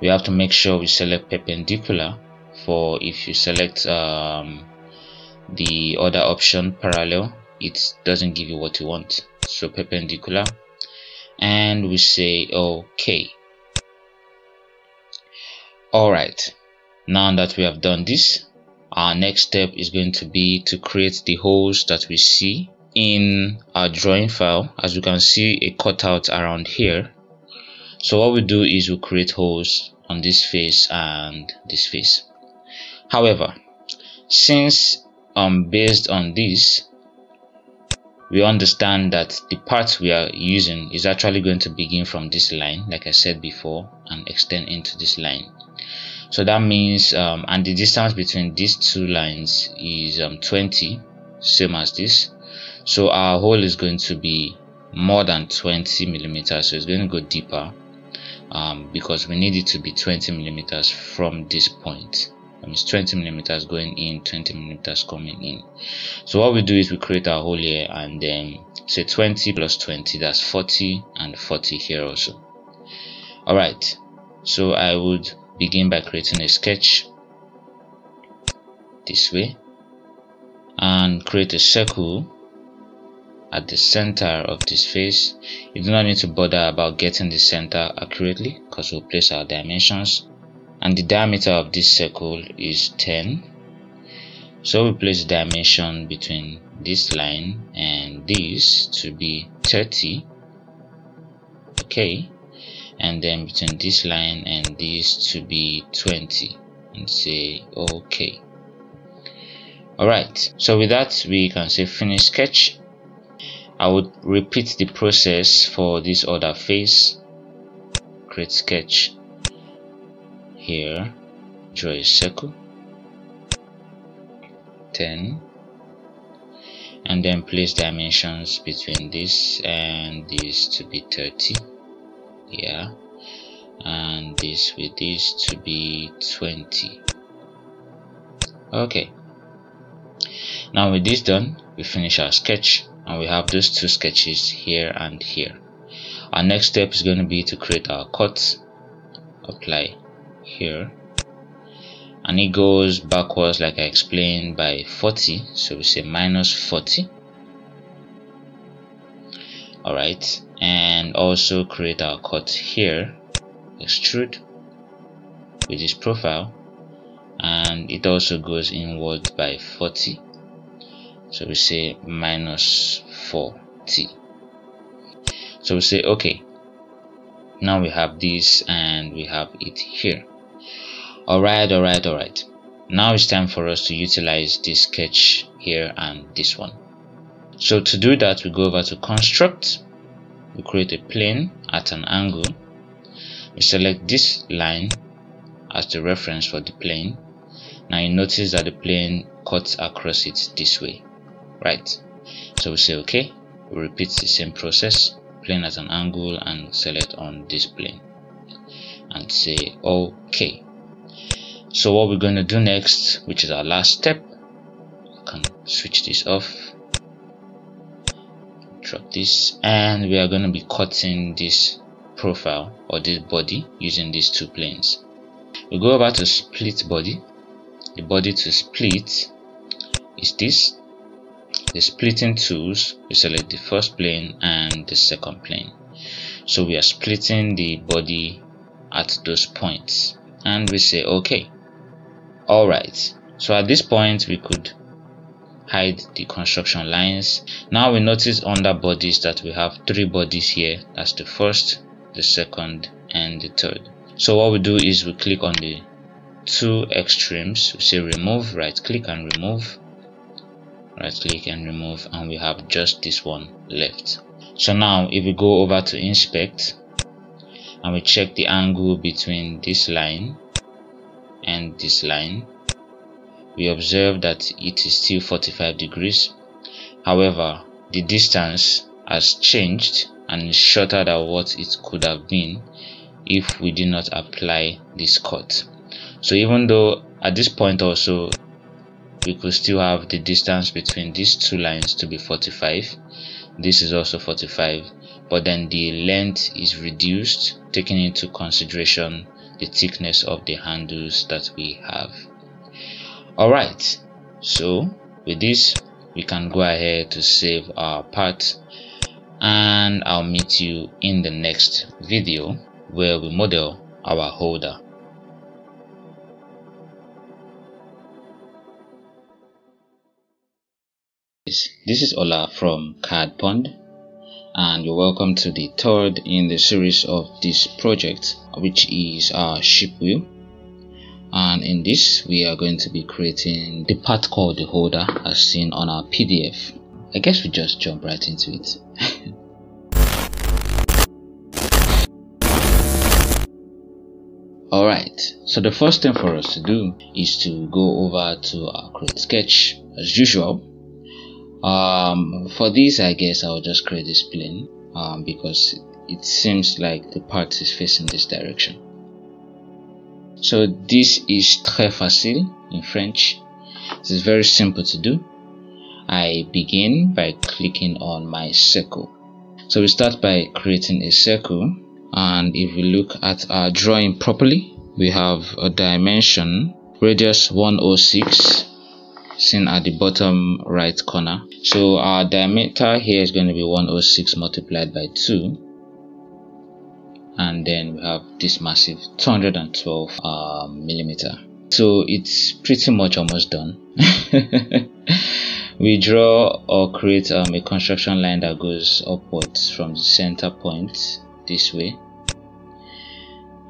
A: we have to make sure we select perpendicular for if you select um, the other option parallel it doesn't give you what you want. So perpendicular. And we say okay alright now that we have done this our next step is going to be to create the holes that we see in our drawing file. As you can see a cutout around here. So what we do is we create holes on this face and this face. However since um based on this we understand that the part we are using is actually going to begin from this line like i said before and extend into this line so that means um, and the distance between these two lines is um, 20 same as this. So our hole is going to be more than 20 millimeters. So it's going to go deeper um, because we need it to be 20 millimeters from this point. It's 20 millimeters going in 20 millimeters coming in. So what we do is we create our hole here and then say 20 plus 20 that's 40 and 40 here also. All right. So i would begin by creating a sketch this way and create a circle at the center of this face. You do not need to bother about getting the center accurately because we'll place our dimensions. And the diameter of this circle is 10 so we place dimension between this line and this to be 30 okay and then between this line and this to be 20 and say okay. Alright so with that we can say finish sketch. I would repeat the process for this other face create sketch here. Draw a circle. 10 and then place dimensions between this and this to be 30 yeah and this with this to be 20 okay. Now with this done we finish our sketch and we have those two sketches here and here. Our next step is going to be to create our cut apply here and it goes backwards like I explained by 40 so we say minus 40 alright and also create our cut here. Extrude with this profile and it also goes inward by 40 so we say minus 40 so we say okay now we have this and we have it here. Alright alright alright. Now it's time for us to utilize this sketch here and this one. So to do that we go over to construct we create a plane at an angle. We select this line as the reference for the plane. Now you notice that the plane cuts across it this way right? So we say okay we repeat the same process plane at an angle and select on this plane and say okay. So what we're going to do next which is our last step I can switch this off drop this and we are going to be cutting this profile or this body using these two planes. We go over to split body. The body to split is this. The splitting tools we select the first plane and the second plane. So we are splitting the body at those points. And we say okay all right. So at this point we could hide the construction lines. Now we notice under bodies that we have three bodies here. That's the first the second and the third. So what we do is we click on the two extremes. We say remove right click and remove. Right click and remove and we have just this one left. So now if we go over to inspect and we check the angle between this line and this line we observe that it is still 45 degrees. However the distance has changed and is shorter than what it could have been if we did not apply this cut. So even though at this point also we could still have the distance between these two lines to be 45 this is also 45 but then the length is reduced taking into consideration the thickness of the handles that we have alright so with this we can go ahead to save our part and I'll meet you in the next video where we model our holder. This is Ola from CAD Pond and you're welcome to the third in the series of this project which is our ship wheel and in this we are going to be creating the part called the holder as seen on our PDF. I guess we just jump right into it. Alright, so the first thing for us to do is to go over to our create sketch as usual um, for this I guess I'll just create this plane um, because it seems like the part is facing this direction so this is très facile in French. This is very simple to do. I begin by clicking on my circle. So we start by creating a circle and if we look at our drawing properly we have a dimension radius 106 seen at the bottom right corner. So our diameter here is going to be 106 multiplied by 2 and then we have this massive 212 uh, millimeter. So it's pretty much almost done. We draw or create um, a construction line that goes upwards from the center point this way.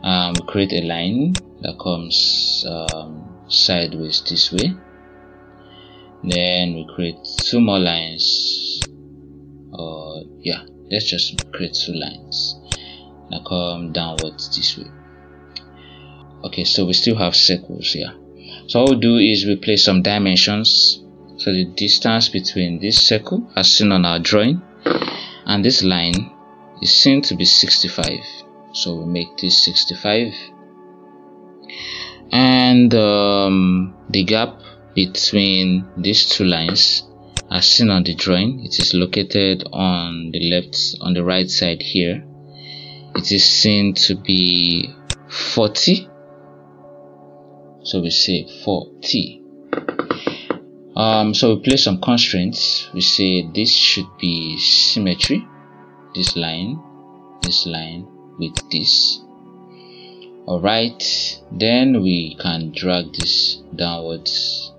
A: Um, create a line that comes um, sideways this way. Then we create two more lines or uh, yeah let's just create two lines come downwards this way. Okay so we still have circles here. So what we'll do is we place some dimensions. So the distance between this circle as seen on our drawing and this line is seen to be 65 so we make this 65 and um, the gap between these two lines as seen on the drawing it is located on the left on the right side here it is seen to be 40 so we say 40 um, so we place some constraints. We say this should be symmetry this line this line with this. Alright then we can drag this downwards.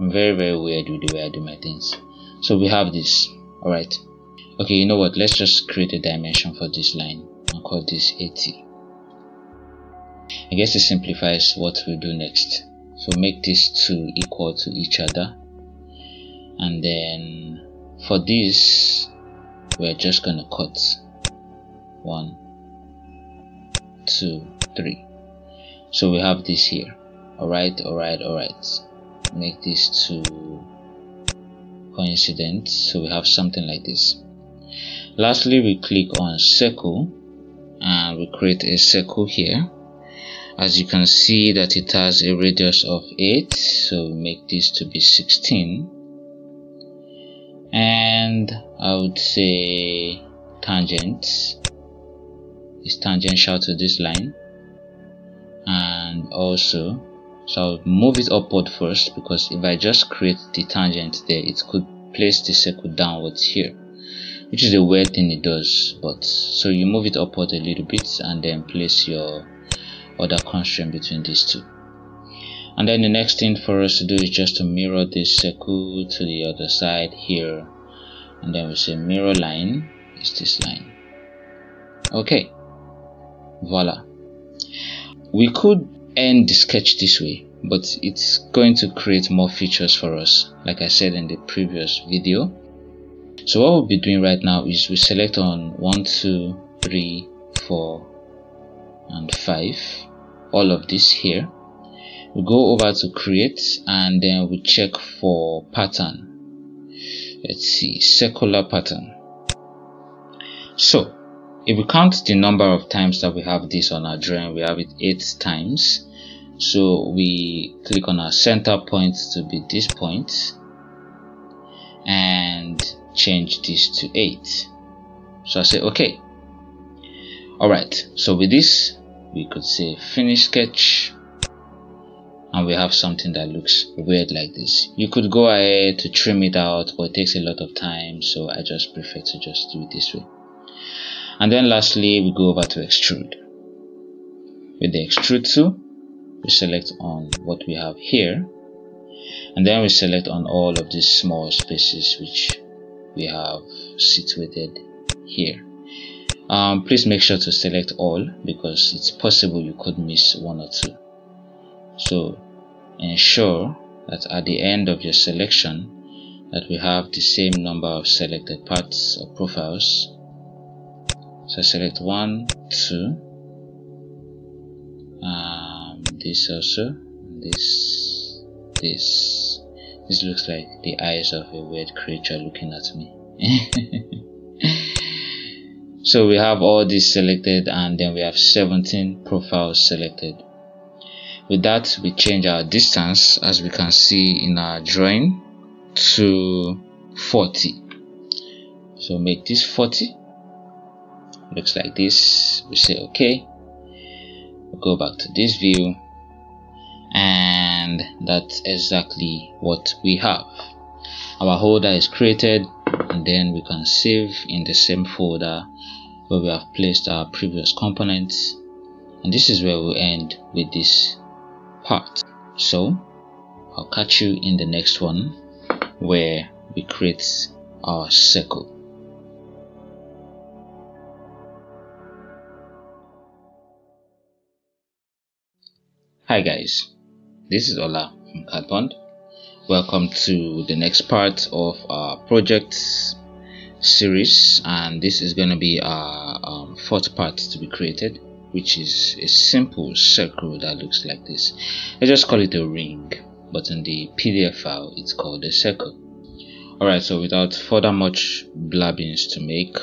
A: I'm very very weird with the way I do my things. So we have this. Alright okay you know what? Let's just create a dimension for this line and call this 80 I guess it simplifies what we do next. So make these two equal to each other. And then for this we're just gonna cut. One two three. So we have this here. Alright alright alright. Make these two coincident. So we have something like this lastly we click on circle and we create a circle here. As you can see that it has a radius of 8 so we make this to be 16 and I would say tangent is tangential to this line. And also so I'll move it upward first because if I just create the tangent there it could place the circle downwards here which is a weird thing it does but so you move it upward a little bit and then place your other constraint between these two. And then the next thing for us to do is just to mirror this circle to the other side here. And then we say mirror line is this line. Okay voila. We could end the sketch this way but it's going to create more features for us like I said in the previous video so what we'll be doing right now is we select on 1 2 3 4 and 5 all of this here. We go over to create and then we check for pattern. Let's see circular pattern. So if we count the number of times that we have this on our drawing we have it eight times. So we click on our center point to be this point. And change this to 8 so I say okay. Alright so with this we could say finish sketch. And we have something that looks weird like this. You could go ahead to trim it out but it takes a lot of time so I just prefer to just do it this way. And then lastly we go over to extrude. With the extrude tool we select on what we have here. And then we select on all of these small spaces which we have situated here. Um, please make sure to select all because it's possible you could miss one or two. So ensure that at the end of your selection that we have the same number of selected parts or profiles. So select one two um, this also this this this looks like the eyes of a weird creature looking at me. So we have all these selected and then we have 17 profiles selected. With that we change our distance as we can see in our drawing to 40 so make this 40 looks like this. We say okay. We'll go back to this view and that's exactly what we have. Our holder is created and then we can save in the same folder where we have placed our previous components. And this is where we'll end with this part. So I'll catch you in the next one where we create our circle. Hi guys, this is Ola from CAD Pond. Welcome to the next part of our project series and this is going to be our um, fourth part to be created which is a simple circle that looks like this. I just call it a ring but in the PDF file it's called a circle. Alright so without further much blabbings to make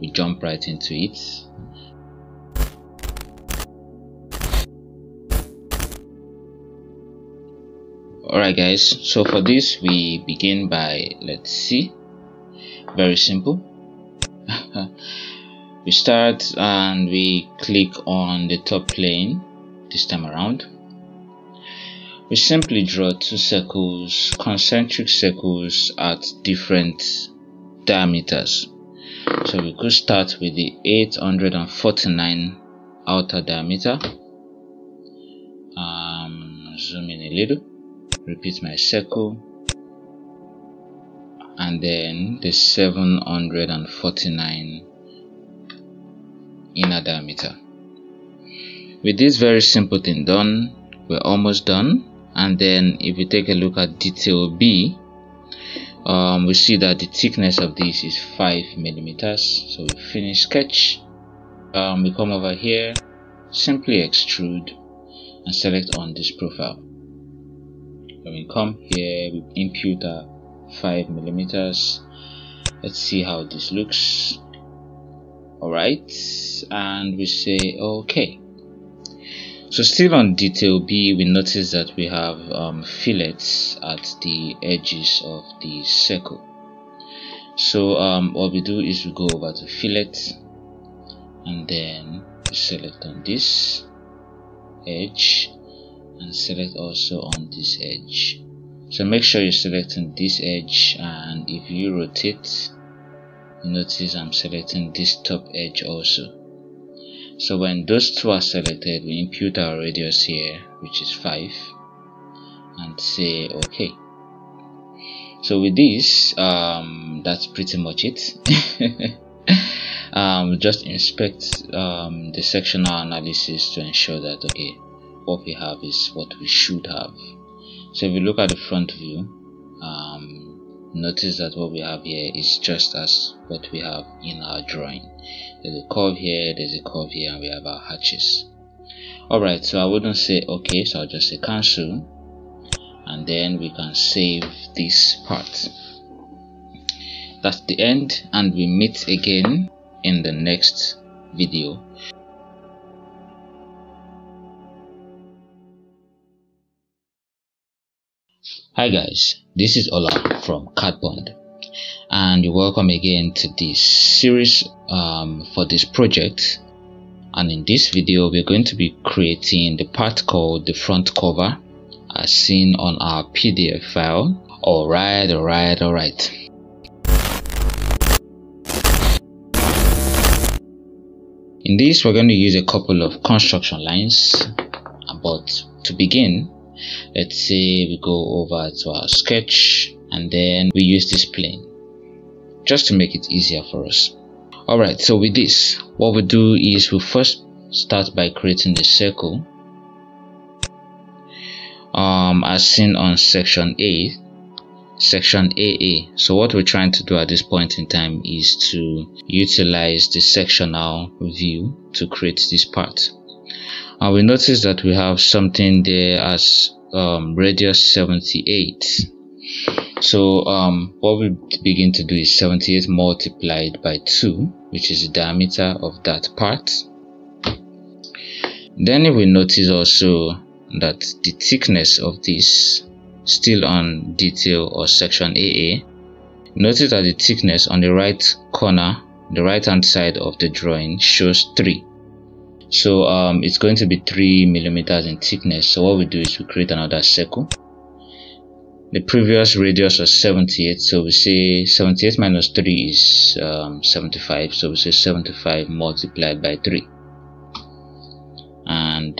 A: we jump right into it alright guys. So for this we begin by let's see. Very simple. We start and we click on the top plane this time around. We simply draw two circles concentric circles at different diameters. So we could start with the 849 outer diameter. Um, zoom in a little repeat my circle. And then the 749 inner diameter. With this very simple thing done we're almost done. And then if we take a look at detail B um, we see that the thickness of this is 5 millimeters. So we finish sketch. Um, we come over here simply extrude and select on this profile we come here we impute a 5 millimeters. Let's see how this looks. Alright and we say okay. So still on detail B we notice that we have um, fillets at the edges of the circle. So um, what we do is we go over to fillet and then select on this edge and select also on this edge. So make sure you're selecting this edge and if you rotate you notice I'm selecting this top edge also. So when those two are selected we impute our radius here which is 5 and say okay. So with this um, that's pretty much it. Um, just inspect um, the sectional analysis to ensure that okay what we have is what we should have. So if we look at the front view um, notice that what we have here is just as what we have in our drawing. There's a curve here there's a curve here and we have our hatches. Alright so I wouldn't say okay so I'll just say cancel and then we can save this part. That's the end and we meet again in the next video Hi guys, this is Ola from CAD Pond and you're welcome again to this series um, for this project and in this video we're going to be creating the part called the front cover as seen on our PDF file. Alright, alright, alright. In this we're going to use a couple of construction lines but to begin let's say we go over to our sketch and then we use this plane just to make it easier for us. Alright so with this what we do is we first start by creating the circle um, as seen on section A section AA so what we're trying to do at this point in time is to utilize the sectional view to create this part and we notice that we have something there as um, radius 78 so um, what we begin to do is 78 multiplied by 2 which is the diameter of that part. Then we notice also that the thickness of this still on detail or section AA notice that the thickness on the right corner the right hand side of the drawing shows 3 so um, it's going to be 3 millimeters in thickness. So what we do is we create another circle. The previous radius was 78 so we say 78 minus 3 is um, 75 so we say 75 multiplied by 3 and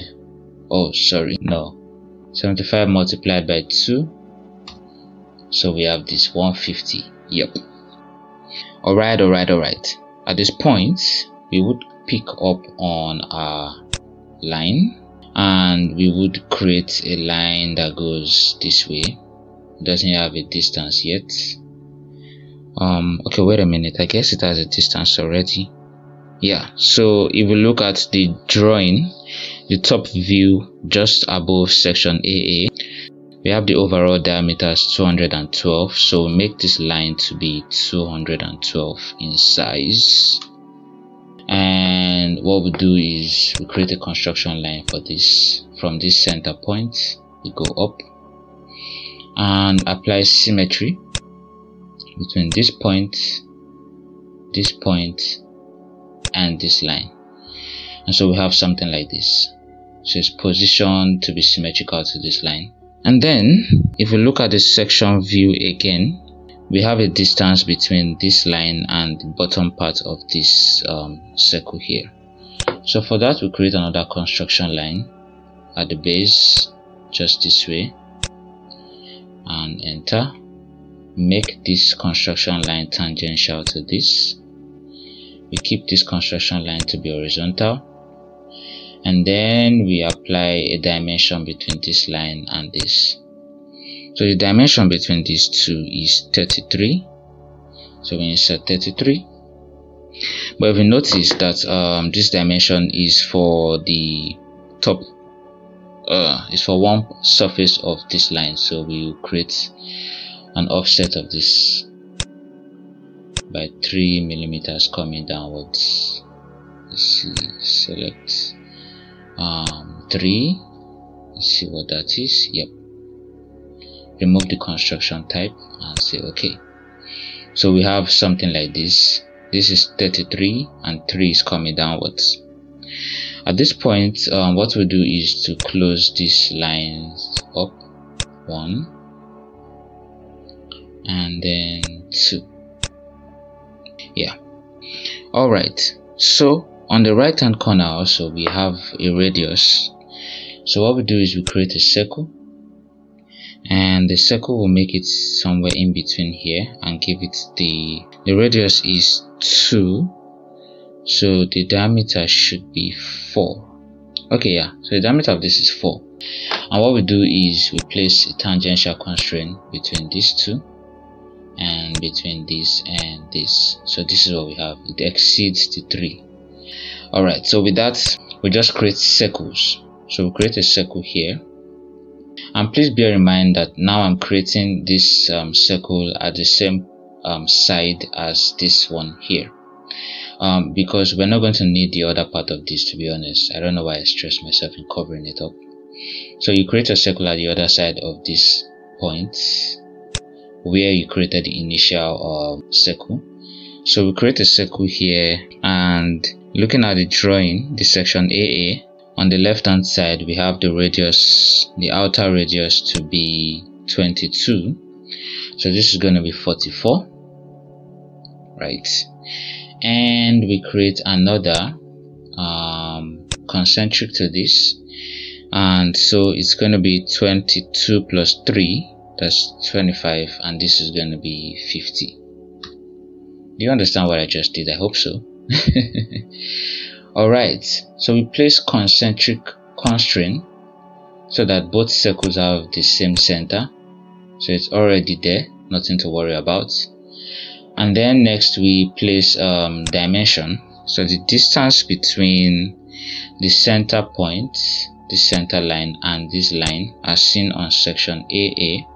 A: oh sorry no. 75 multiplied by 2 so we have this 150 yep. All right all right all right. At this point we would pick up on our line and we would create a line that goes this way. Doesn't have a distance yet. Um okay wait a minute. I guess it has a distance already. Yeah so if we look at the drawing the top view just above section aa we have the overall diameter as 212 so make this line to be 212 in size and what we do is we create a construction line for this from this center point. We go up and apply symmetry between this point this point and this line. And so we have something like this. So it's positioned to be symmetrical to this line. And then if we look at the section view again we have a distance between this line and the bottom part of this um, circle here. So for that we create another construction line at the base just this way and enter. Make this construction line tangential to this. We keep this construction line to be horizontal. And then we apply a dimension between this line and this so the dimension between these two is 33 so we insert 33 but if you notice that um, this dimension is for the top uh, is for one surface of this line. So we will create an offset of this by 3 millimeters coming downwards. Let's see select um, 3 let's see what that is. Yep remove the construction type and say okay. So we have something like this. This is 33 and 3 is coming downwards. At this point um, what we do is to close these lines up. One. And then two. Yeah. All right. So on the right hand corner also we have a radius. So what we do is we create a circle and the circle will make it somewhere in between here and give it the the radius is 2 so the diameter should be 4 okay yeah. So the diameter of this is 4 and what we do is we place a tangential constraint between these two and between this and this. So this is what we have. It exceeds the 3 all right. So with that we just create circles. So we create a circle here and please bear in mind that now i'm creating this um, circle at the same um, side as this one here. Um, because we're not going to need the other part of this to be honest. I don't know why I stress myself in covering it up. So you create a circle at the other side of this point where you created the initial uh, circle. So we create a circle here and looking at the drawing the section AA on the left hand side we have the radius the outer radius to be 22 so this is going to be 44 right. And we create another um, concentric to this. And so it's going to be 22 plus 3 that's 25 and this is going to be 50 do you understand what I just did? I hope so alright so we place concentric constraint so that both circles have the same center. So it's already there nothing to worry about. And then next we place um, dimension. So the distance between the center point the center line and this line as seen on section AA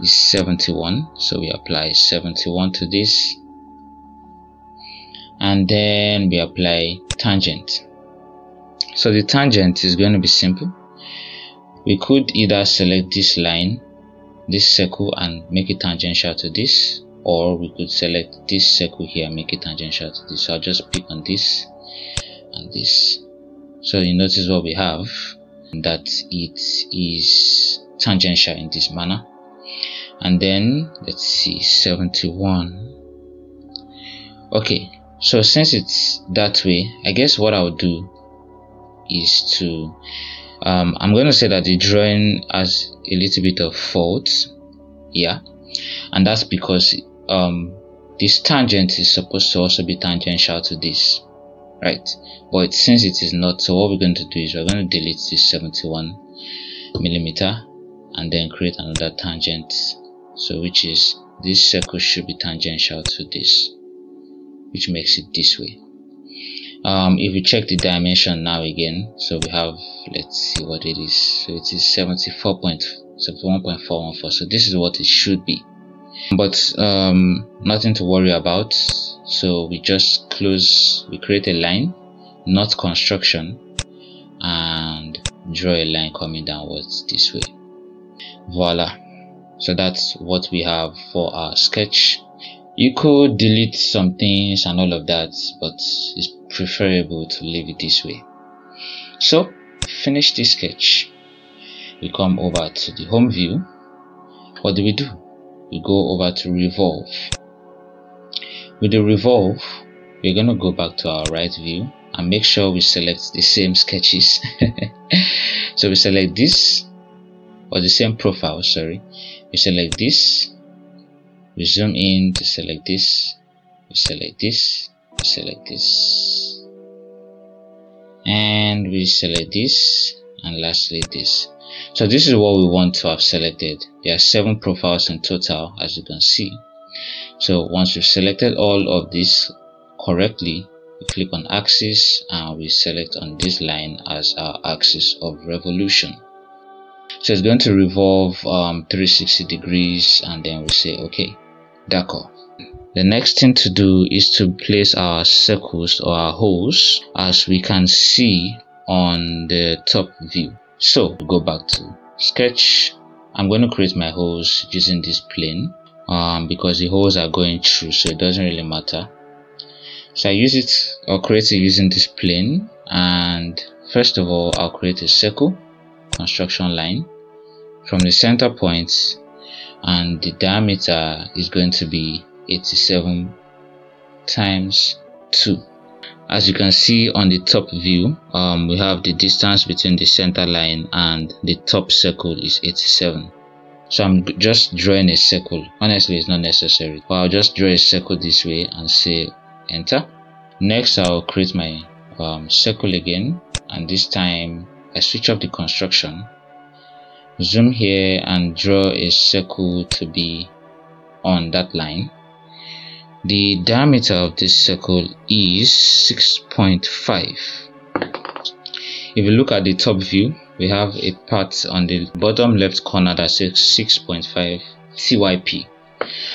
A: is 71 so we apply 71 to this. And then we apply tangent. So the tangent is going to be simple. We could either select this line this circle and make it tangential to this or we could select this circle here and make it tangential to this. So I'll just pick on this and this. So you notice what we have that it is tangential in this manner. And then let's see 71 okay so since it's that way I guess what I'll do is to um, I'm going to say that the drawing has a little bit of faults yeah and that's because um, this tangent is supposed to also be tangential to this right? But since it is not so what we're going to do is we're going to delete this 71 millimeter and then create another tangent so which is this circle should be tangential to this which makes it this way. Um, if we check the dimension now again so we have let's see what it is. So it is 74.71.414 so this is what it should be. But um, nothing to worry about. So we just close we create a line not construction and draw a line coming downwards this way. Voila. So that's what we have for our sketch you could delete some things and all of that but it's preferable to leave it this way. So finish this sketch. We come over to the home view. What do we do? We go over to revolve. With the revolve we're going to go back to our right view and make sure we select the same sketches. So we select this or the same profile sorry. We select this we zoom in to select this we select this we select this. And we select this and lastly this. So this is what we want to have selected. There are seven profiles in total as you can see. So once we've selected all of this correctly we click on axis and we select on this line as our axis of revolution. So it's going to revolve um, 360 degrees and then we say okay d'accord. The next thing to do is to place our circles or our holes as we can see on the top view. So go back to sketch. I'm going to create my holes using this plane um, because the holes are going through so it doesn't really matter. So i use it or create it using this plane and first of all i'll create a circle construction line. From the center point and the diameter is going to be 87 times 2 as you can see on the top view um, we have the distance between the center line and the top circle is 87 so I'm just drawing a circle. Honestly it's not necessary but I'll just draw a circle this way and say enter. Next I'll create my um, circle again and this time I switch up the construction zoom here and draw a circle to be on that line. The diameter of this circle is 6.5 if you look at the top view we have a part on the bottom left corner that says 6.5 TYP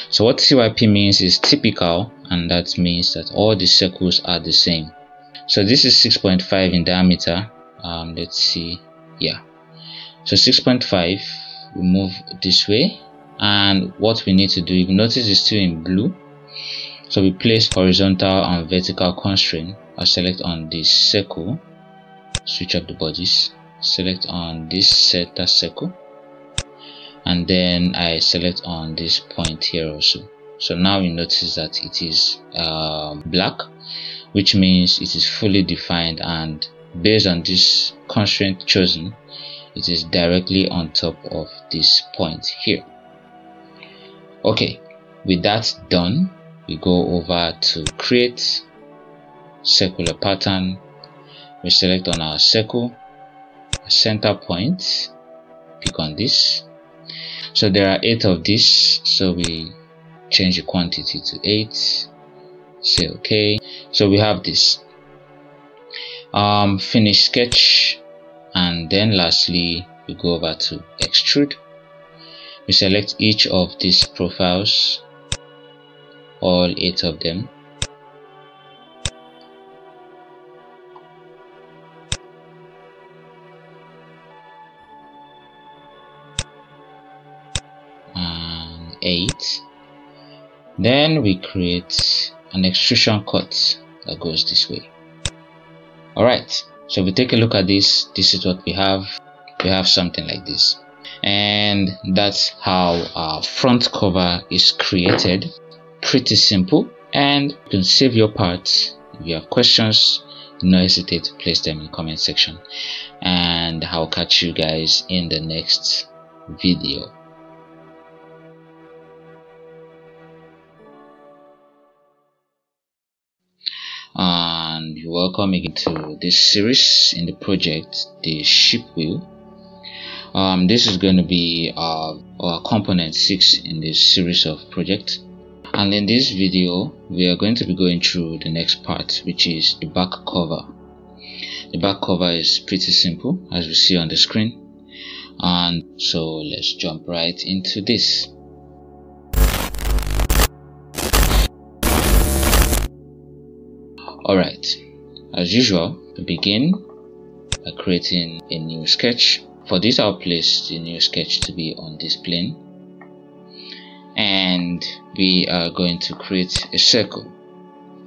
A: so what TYP means is typical and that means that all the circles are the same. So this is 6.5 in diameter um, let's see yeah so 6.5 we move this way. And what we need to do you notice it's still in blue. So we place horizontal and vertical constraint. I select on this circle switch up the bodies. Select on this center circle. And then I select on this point here also. So now you notice that it is um, black which means it is fully defined. And based on this constraint chosen it is directly on top of this point here. Okay with that done we go over to create circular pattern. We select on our circle center point pick on this. So there are eight of these so we change the quantity to eight say okay. So we have this. Um finish sketch and then lastly we go over to extrude. We select each of these profiles all eight of them. And 8 then we create an extrusion cut that goes this way. Alright so if we take a look at this this is what we have. We have something like this. And that's how our front cover is created. Pretty simple. And you can save your parts. If you have questions no hesitate to place them in the comment section. And i'll catch you guys in the next video and you're welcome again to this series in the project the ship wheel. Um, this is going to be our, our component 6 in this series of projects and in this video we are going to be going through the next part which is the back cover. The back cover is pretty simple as we see on the screen. And so let's jump right into this alright as usual begin by creating a new sketch. For this I'll place the new sketch to be on this plane. And we are going to create a circle.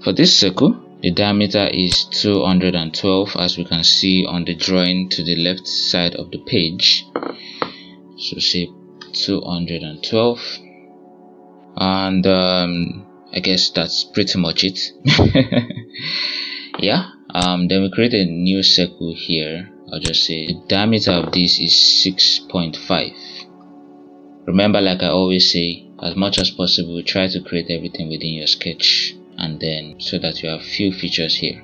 A: For this circle the diameter is 212 as we can see on the drawing to the left side of the page. So say 212 and um, I guess that's pretty much it. Yeah um, then we create a new circle here. I'll just say the diameter of this is 6.5 remember like I always say as much as possible try to create everything within your sketch and then so that you have few features here.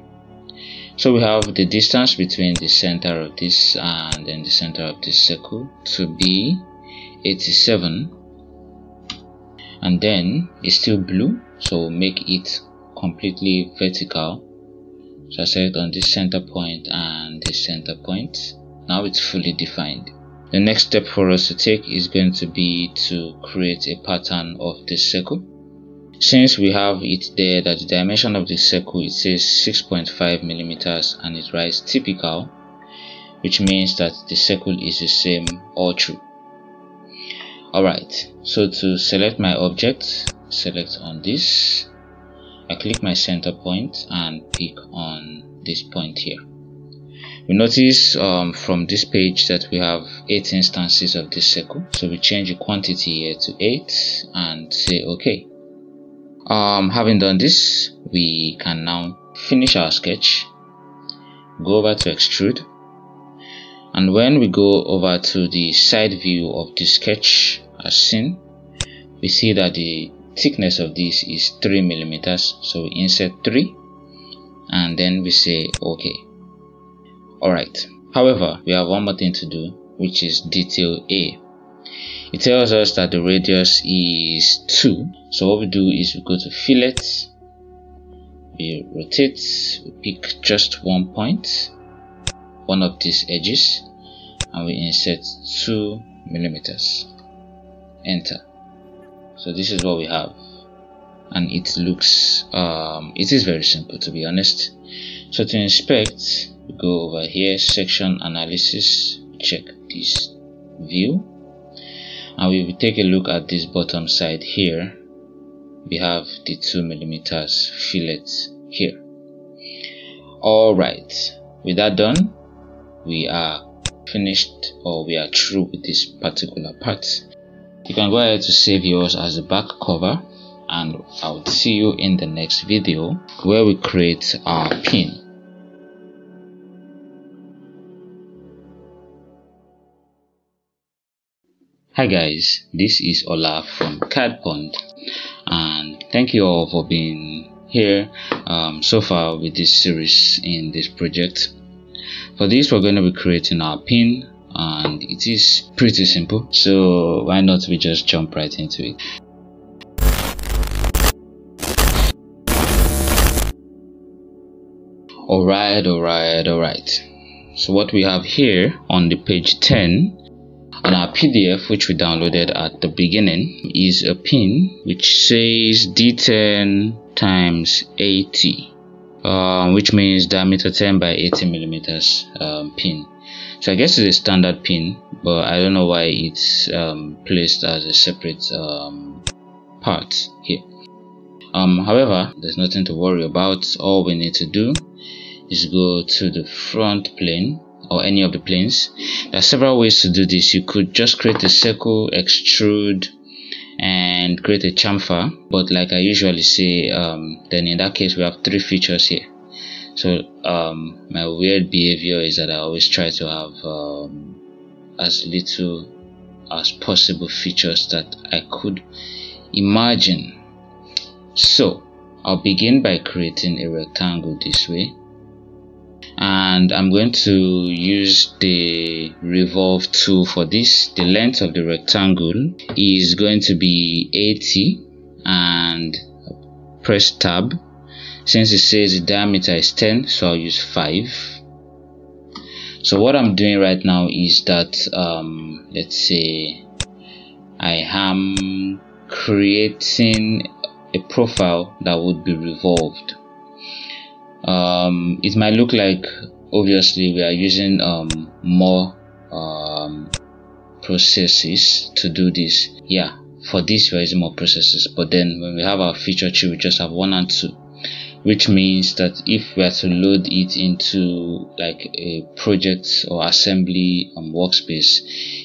A: So we have the distance between the center of this and then the center of this circle to be 87 and then it's still blue so make it completely vertical. So I select on this center point and this center point. Now it's fully defined. The next step for us to take is going to be to create a pattern of this circle. Since we have it there that the dimension of the circle it says 6.5 millimeters and it writes typical which means that the circle is the same all through alright so to select my object select on this. I click my center point and pick on this point here. We notice um, from this page that we have eight instances of this circle. So we change the quantity here to eight and say okay. Um, having done this we can now finish our sketch go over to extrude and when we go over to the side view of the sketch as seen we see that the thickness of this is 3 millimeters so we insert 3 and then we say okay. Alright however we have one more thing to do which is detail A. It tells us that the radius is 2 so what we do is we go to fillet we rotate we pick just one point one of these edges and we insert 2 millimeters. Enter. So this is what we have. And it looks um, it is very simple to be honest. So to inspect go over here section analysis check this view. And we will take a look at this bottom side here. We have the 2 millimeters fillet here. All right. With that done we are finished or we are through with this particular part you can go ahead to save yours as a back cover and I will see you in the next video where we create our pin Hi guys, this is Olaf from CAD Pond and thank you all for being here um, so far with this series in this project. For this we're going to be creating our pin and it is pretty simple so why not we just jump right into it. Alright, alright, alright. So what we have here on the page 10 on our PDF which we downloaded at the beginning is a pin which says D10 times 80 um, which means diameter 10 by 80 millimeters um, pin so I guess it's a standard pin but I don't know why it's um, placed as a separate um, part here um, however there's nothing to worry about all we need to do is go to the front plane or any of the planes. There are several ways to do this. You could just create a circle, extrude, and create a chamfer. But like I usually say, um, then in that case we have three features here. So um, my weird behavior is that I always try to have um, as little as possible features that I could imagine. So I'll begin by creating a rectangle this way and I'm going to use the revolve tool for this. The length of the rectangle is going to be 80 and press tab. Since it says the diameter is 10 so I'll use 5 so what I'm doing right now is that um, let's say I am creating a profile that would be revolved um, it might look like obviously we are using um, more um, processes to do this. Yeah for this we are using more processes. But then when we have our feature tree we just have one and two. Which means that if we are to load it into like a project or assembly um, workspace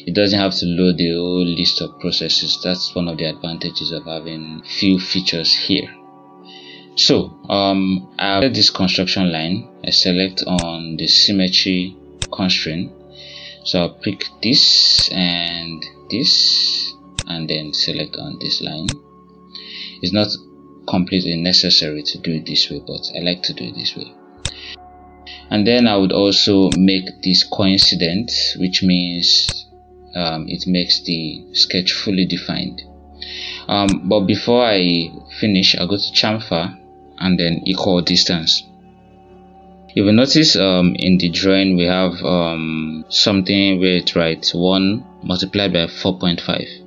A: it doesn't have to load the whole list of processes. That's one of the advantages of having few features here so um, I have this construction line I select on the symmetry constraint. So I'll pick this and this and then select on this line. It's not completely necessary to do it this way but I like to do it this way. And then I would also make this coincident which means um, it makes the sketch fully defined. Um, but before I finish I'll go to chamfer and then equal distance. You will notice um, in the drawing we have um, something where it writes 1 multiplied by 4.5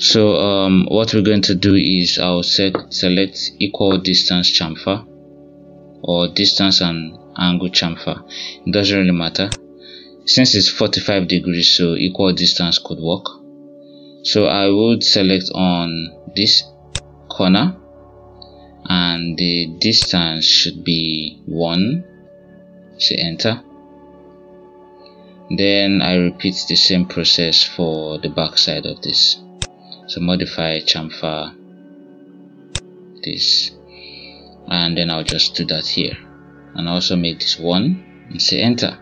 A: so um, what we're going to do is I'll set, select equal distance chamfer or distance and angle chamfer. It doesn't really matter. Since it's 45 degrees so equal distance could work. So I would select on this corner and the distance should be 1 say enter. Then I repeat the same process for the back side of this. So modify chamfer this. And then I'll just do that here. And also make this 1 and say enter.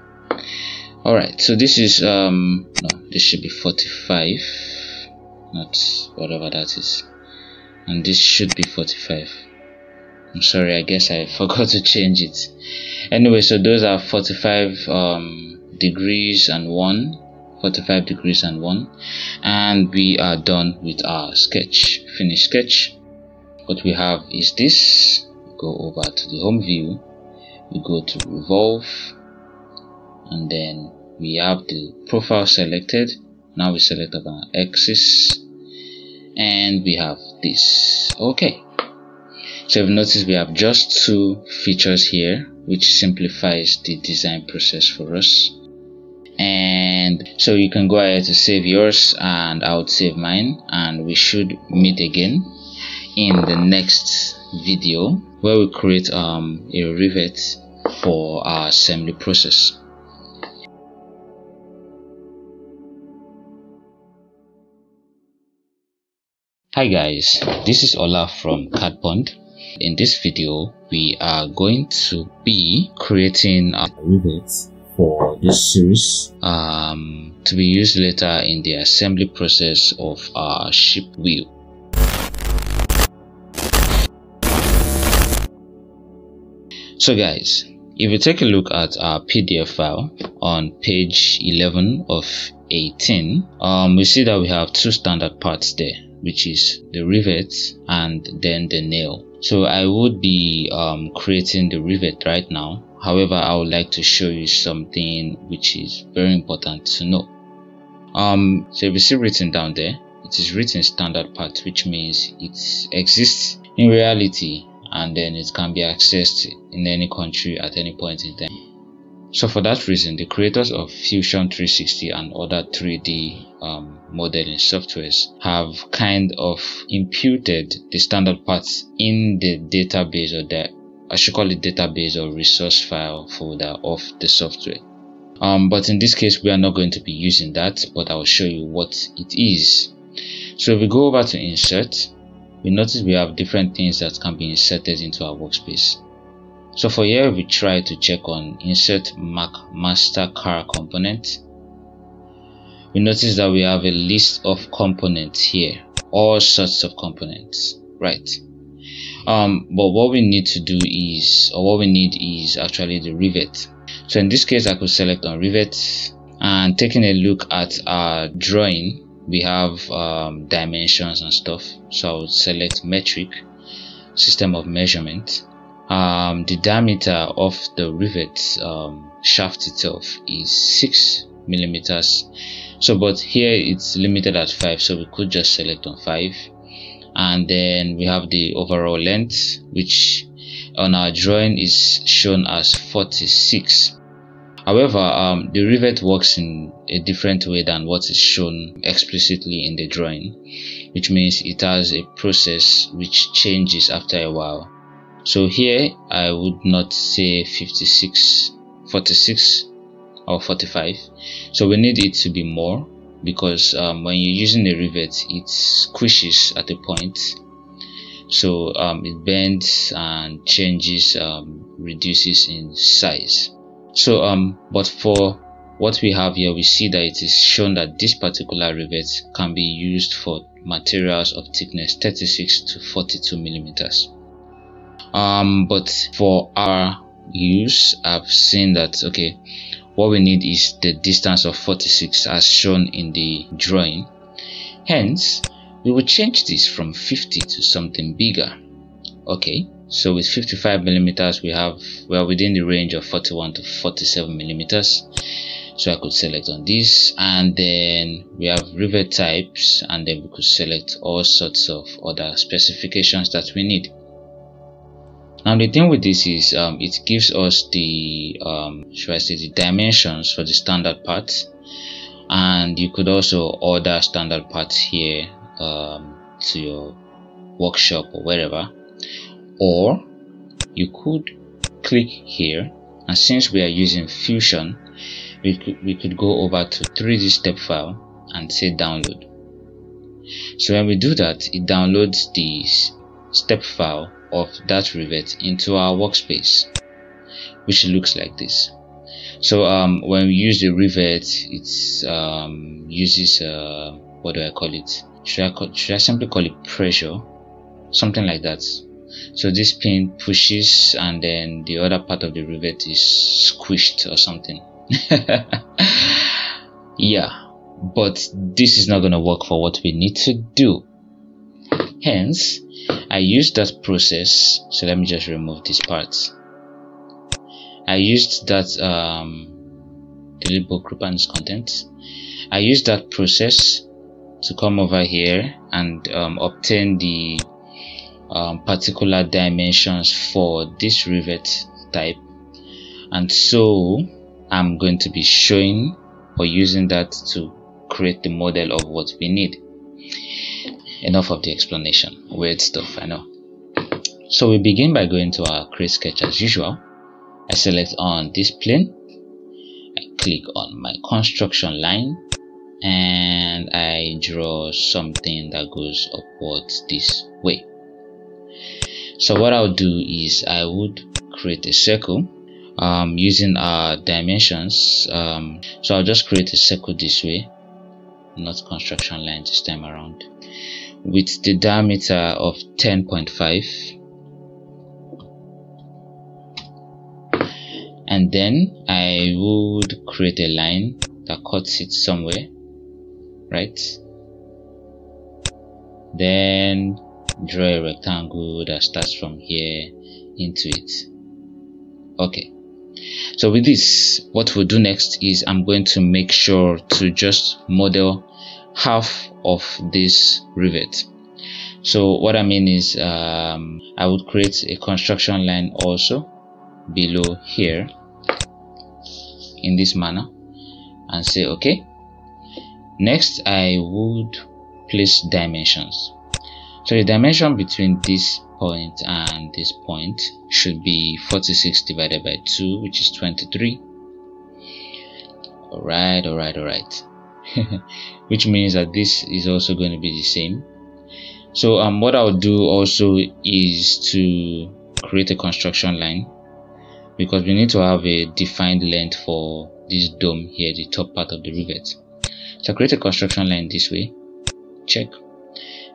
A: Alright so this is um no this should be 45 not whatever that is. And this should be 45 I'm sorry I guess I forgot to change it. Anyway so those are 45 um, degrees and 1 45 degrees and 1 and we are done with our sketch finished sketch. What we have is this. Go over to the home view. We go to revolve. And then we have the profile selected. Now we select our axis. And we have this. Okay so you've noticed we have just two features here which simplifies the design process for us and so you can go ahead to save yours and I would save mine and we should meet again in the next video where we create um, a rivet for our assembly process Hi guys, this is Ola from CAD Pond. In this video, we are going to be creating a rivet for this series um, to be used later in the assembly process of our ship wheel. So guys, if you take a look at our PDF file on page 11 of 18, um, we see that we have two standard parts there which is the rivet and then the nail so i would be um, creating the rivet right now. However i would like to show you something which is very important to know. Um so if you see written down there it is written standard part which means it exists in reality and then it can be accessed in any country at any point in time so for that reason, the creators of Fusion 360 and other 3D um, modeling softwares have kind of imputed the standard parts in the database or the I should call it database or resource file folder of the software. Um, but in this case, we are not going to be using that, but I will show you what it is. So if we go over to insert, we notice we have different things that can be inserted into our workspace. So for here we try to check on insert Mac master car component. We notice that we have a list of components here, all sorts of components, right? Um, but what we need to do is, or what we need is actually the rivet. So in this case, I could select on rivet and taking a look at our drawing, we have um, dimensions and stuff. So I would select metric, system of measurement um, the diameter of the rivet um, shaft itself is 6 millimeters. So but here it's limited at 5 so we could just select on 5 and then we have the overall length which on our drawing is shown as 46 however um, the rivet works in a different way than what is shown explicitly in the drawing which means it has a process which changes after a while so here I would not say 56 46 or 45 so we need it to be more because um, when you're using a rivet it squishes at a point. So um, it bends and changes um, reduces in size. So um but for what we have here we see that it is shown that this particular rivet can be used for materials of thickness 36 to 42 millimeters um but for our use i've seen that okay what we need is the distance of 46 as shown in the drawing. Hence we will change this from 50 to something bigger. Okay so with 55 millimeters we have we are within the range of 41 to 47 millimeters. So I could select on this and then we have rivet types and then we could select all sorts of other specifications that we need now the thing with this is um, it gives us the um, should I say the dimensions for the standard parts. And you could also order standard parts here um, to your workshop or wherever. Or you could click here and since we are using fusion we could, we could go over to 3d step file and say download. So when we do that it downloads the step file of that rivet into our workspace which looks like this. So um, when we use the rivet it um, uses uh, what do I call it? Should I, call, should I simply call it pressure? Something like that. So this pin pushes and then the other part of the rivet is squished or something. Yeah but this is not to work for what we need to do. Hence I used that process so let me just remove this part. I used that um, delete book group and its contents I used that process to come over here and um, obtain the um, particular dimensions for this rivet type. And so I'm going to be showing or using that to create the model of what we need enough of the explanation. Weird stuff I know. So we begin by going to our create sketch as usual. I select on this plane. I click on my construction line. And I draw something that goes upwards this way. So what I'll do is I would create a circle um, using our dimensions. Um, so I'll just create a circle this way. Not construction line this time around with the diameter of 10.5 and then I would create a line that cuts it somewhere right? Then draw a rectangle that starts from here into it. Okay. So with this what we'll do next is i'm going to make sure to just model half of this rivet. So what i mean is um, i would create a construction line also below here in this manner and say okay. Next i would place dimensions. So the dimension between this point and this point should be 46 divided by 2 which is 23 all right all right all right which means that this is also going to be the same. So um what i'll do also is to create a construction line because we need to have a defined length for this dome here the top part of the rivet. So create a construction line this way check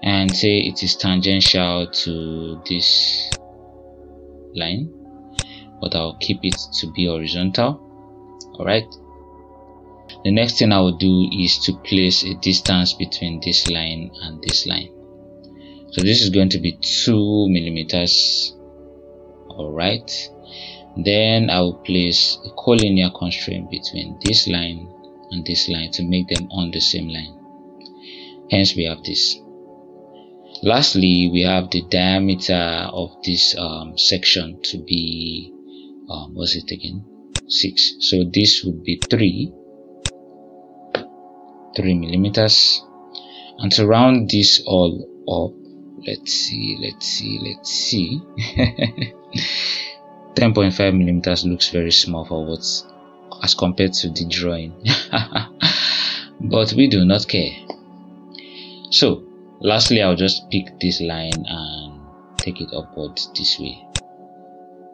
A: and say it is tangential to this line but I'll keep it to be horizontal. Alright the next thing I will do is to place a distance between this line and this line. So this is going to be two millimeters alright? Then I will place a collinear constraint between this line and this line to make them on the same line. Hence we have this. Lastly we have the diameter of this um, section to be um, what's it again? 6 so this would be 3 3 millimeters. And to round this all up let's see let's see let's see. 10.5 millimeters looks very small for what's as compared to the drawing. But we do not care. So lastly I'll just pick this line and take it upwards this way.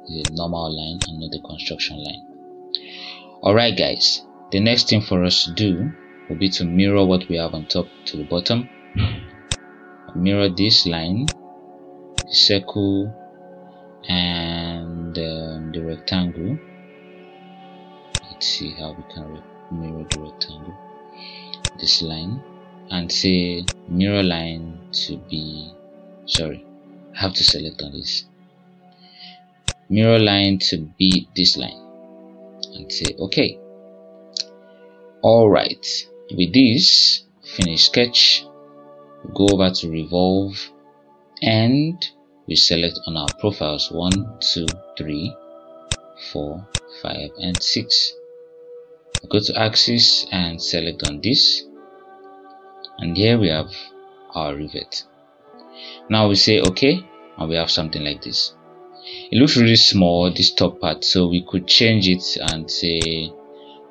A: The normal line and not the construction line. Alright guys. The next thing for us to do will be to mirror what we have on top to the bottom. Mirror this line the circle and um, the rectangle. Let's see how we can mirror the rectangle. This line and say mirror line to be sorry I have to select on this. Mirror line to be this line and say okay. Alright with this finish sketch go over to revolve and we select on our profiles 1 2 3 4 5 and 6 go to axis and select on this and here we have our rivet. Now we say okay and we have something like this. It looks really small this top part so we could change it and say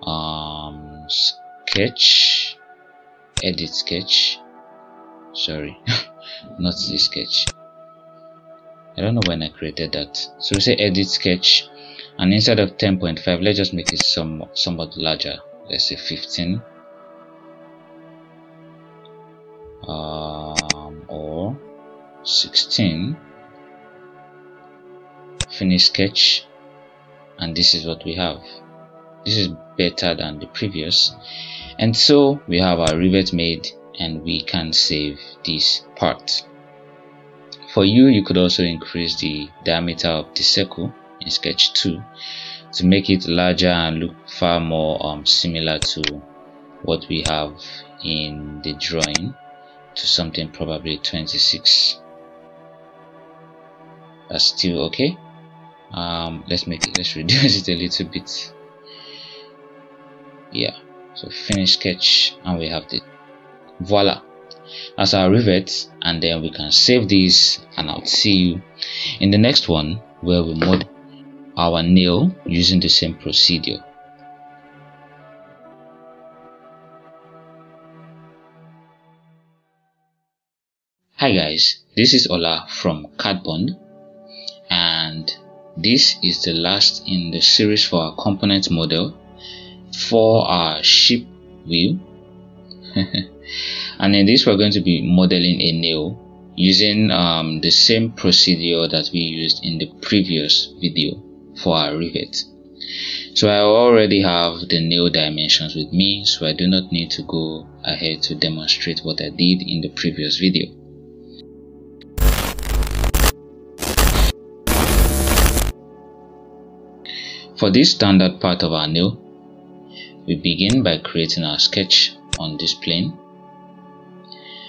A: um, sketch edit sketch. Sorry not this sketch. I don't know when I created that. So we say edit sketch and instead of 10.5 let's just make it some somewhat larger. Let's say 15 um, or 16 finish sketch and this is what we have. This is better than the previous and so we have our rivet made and we can save this part for you you could also increase the diameter of the circle in sketch 2 to make it larger and look far more um, similar to what we have in the drawing to something probably 26 that's still okay. Um, let's make it let's reduce it a little bit. Yeah so finish sketch and we have the voila. That's our rivet and then we can save this and I'll see you in the next one where we mod our nail using the same procedure. Hi guys, this is Ola from CAD Pond and this is the last in the series for our component model for our ship wheel. And in this we're going to be modeling a nail using um, the same procedure that we used in the previous video for our rivet. So I already have the nail dimensions with me so I do not need to go ahead to demonstrate what I did in the previous video. For this standard part of our nail, we begin by creating our sketch on this plane.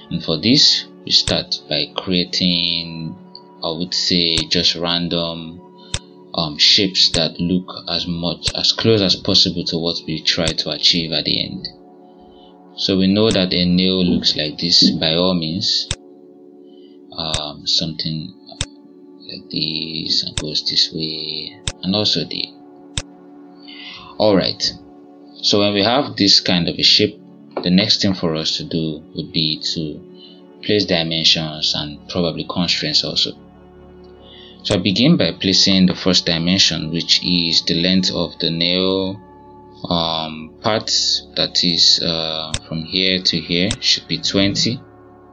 A: And for this, we start by creating, I would say, just random um, shapes that look as much, as close as possible to what we try to achieve at the end. So we know that a nail looks like this by all means. Um, something like this and goes this way and also the Alright, so when we have this kind of a shape, the next thing for us to do would be to place dimensions and probably constraints also. So I begin by placing the first dimension which is the length of the nail um, part that is uh, from here to here should be 20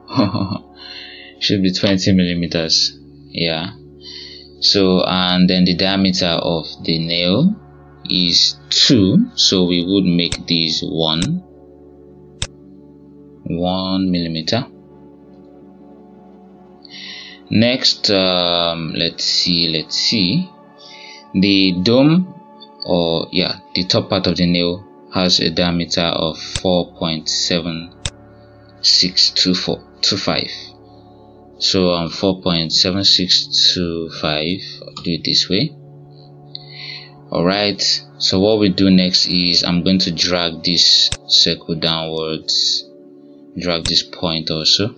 A: should be 20 millimeters yeah so and then the diameter of the nail is 2 so we would make this 1 1 millimeter. Next um, let's see let's see. The dome or yeah the top part of the nail has a diameter of 4.7625 so um 4.7625 do it this way alright so what we do next is I'm going to drag this circle downwards drag this point also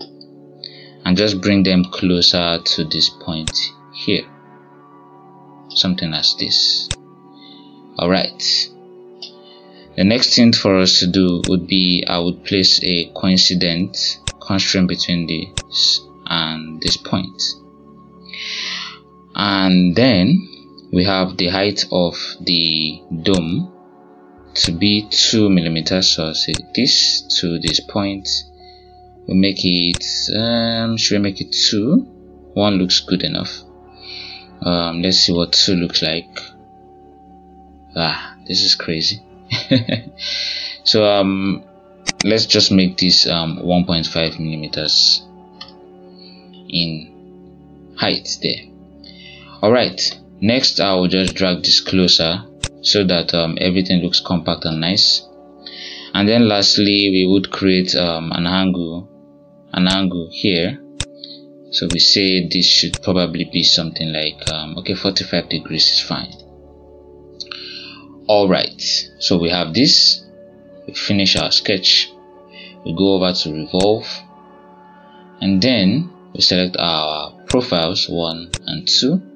A: and just bring them closer to this point here. Something as this. Alright. The next thing for us to do would be I would place a coincident constraint between this and this point. And then we have the height of the dome to be 2 millimeters so say this to this point. We make it um, should we make it 2 1 looks good enough. Um, let's see what 2 looks like. Ah this is crazy. So um let's just make this um 1.5 millimeters in height there. All right next I will just drag this closer so that um, everything looks compact and nice. And then lastly we would create um, an angle an angle here. So we say this should probably be something like um, okay 45 degrees is fine. Alright so we have this. We finish our sketch. We go over to revolve. And then we select our profiles 1 and 2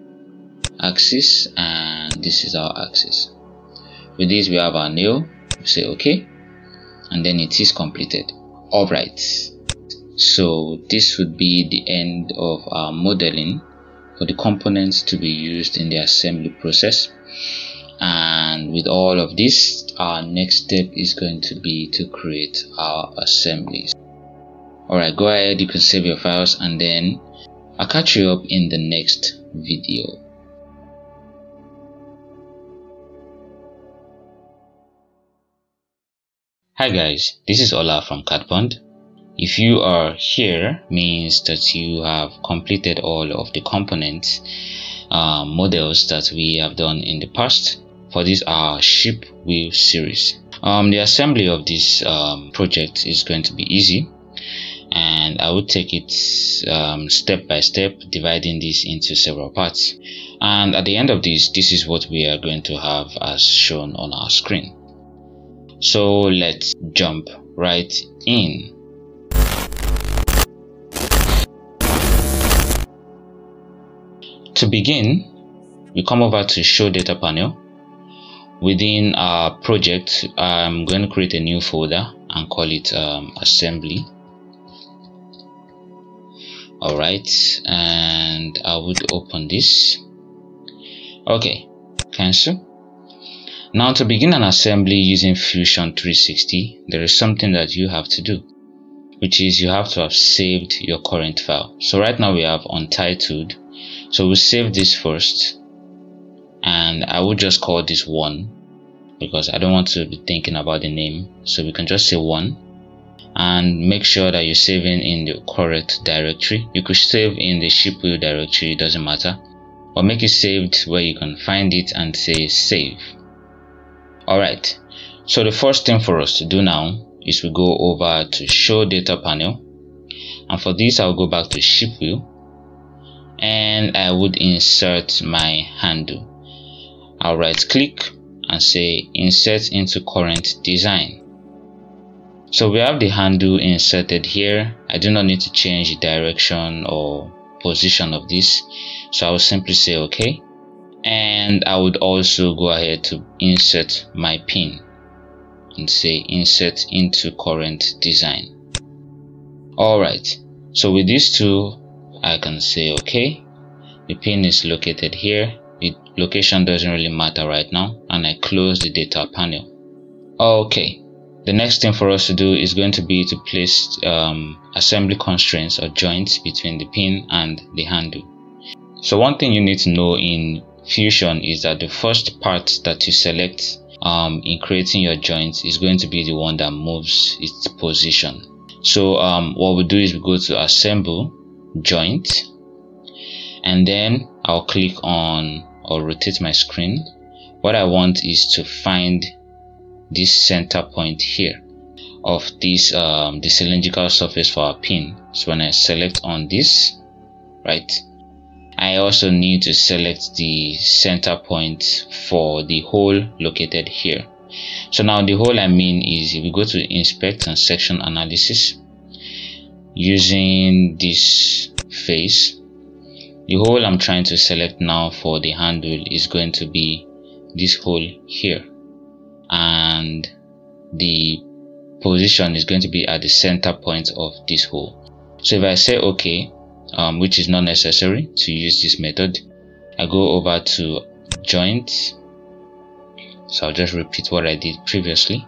A: axis and this is our axis. With this we have our nail we say okay. And then it is completed. Alright so this would be the end of our modeling for the components to be used in the assembly process. And with all of this our next step is going to be to create our assemblies. Alright go ahead. You can save your files and then I'll catch you up in the next video Hi guys, this is Ola from CAD Pond. If you are here means that you have completed all of the components uh, models that we have done in the past for this our ship wheel series. Um, the assembly of this um, project is going to be easy and I will take it um, step by step dividing this into several parts and at the end of this this is what we are going to have as shown on our screen so let's jump right in. To begin we come over to show data panel. Within our project I'm going to create a new folder and call it um, assembly. Alright and I would open this. Okay cancel now to begin an assembly using Fusion 360, there is something that you have to do, which is you have to have saved your current file. So right now we have untitled, so we'll save this first, and I will just call this one because I don't want to be thinking about the name. So we can just say one and make sure that you're saving in the correct directory. You could save in the ship wheel directory, it doesn't matter, but make it saved where you can find it and say save Alright, so the first thing for us to do now is we go over to show data panel and for this I'll go back to ship wheel and I would insert my handle. I'll right click and say insert into current design. So we have the handle inserted here. I do not need to change the direction or position of this. So I will simply say OK and I would also go ahead to insert my pin and say insert into current design. Alright so with these two I can say okay the pin is located here. The location doesn't really matter right now. And I close the data panel. Okay. The next thing for us to do is going to be to place um, assembly constraints or joints between the pin and the handle. So one thing you need to know in fusion is that the first part that you select um, in creating your joint is going to be the one that moves its position. So um, what we do is we go to assemble joint and then I'll click on or rotate my screen. What I want is to find this center point here of this um, the cylindrical surface for our pin. So when I select on this right I also need to select the center point for the hole located here. So now the hole I mean is if we go to inspect and section analysis using this face the hole I'm trying to select now for the handle is going to be this hole here and the position is going to be at the center point of this hole so if I say okay um, which is not necessary to use this method. I go over to joint so I'll just repeat what I did previously.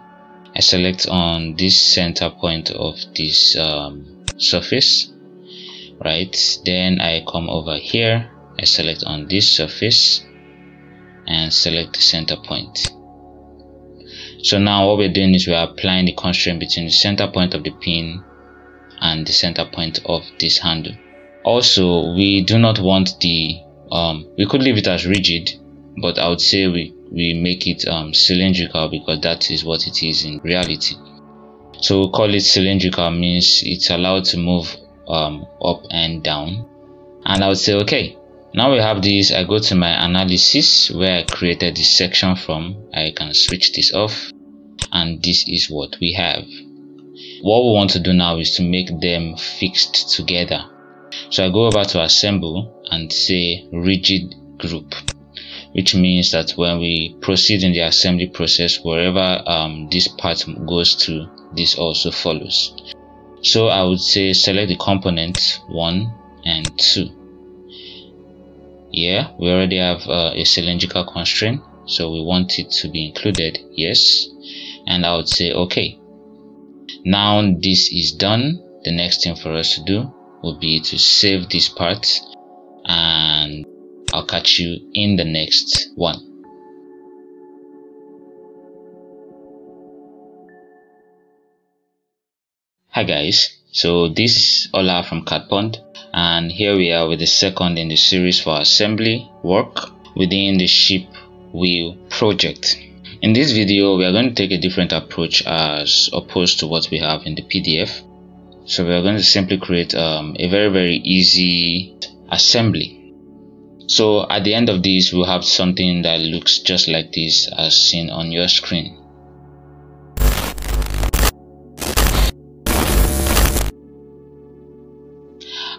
A: I select on this center point of this um, surface right? Then I come over here. I select on this surface and select the center point. So now what we're doing is we're applying the constraint between the center point of the pin and the center point of this handle also we do not want the um, we could leave it as rigid but I would say we we make it um, cylindrical because that is what it is in reality. So we call it cylindrical means it's allowed to move um, up and down. And I would say okay now we have this I go to my analysis where I created this section from. I can switch this off. And this is what we have. What we want to do now is to make them fixed together so I go over to assemble and say rigid group which means that when we proceed in the assembly process wherever um, this part goes to this also follows. So I would say select the component 1 and 2 yeah we already have uh, a cylindrical constraint so we want it to be included yes. And I would say okay now this is done. The next thing for us to do will be to save this part and I'll catch you in the next one Hi guys, so this is Ola from CAD Pond and here we are with the second in the series for assembly work within the ship wheel project. In this video we are going to take a different approach as opposed to what we have in the PDF. So we are going to simply create um, a very very easy assembly. So at the end of this we'll have something that looks just like this as seen on your screen.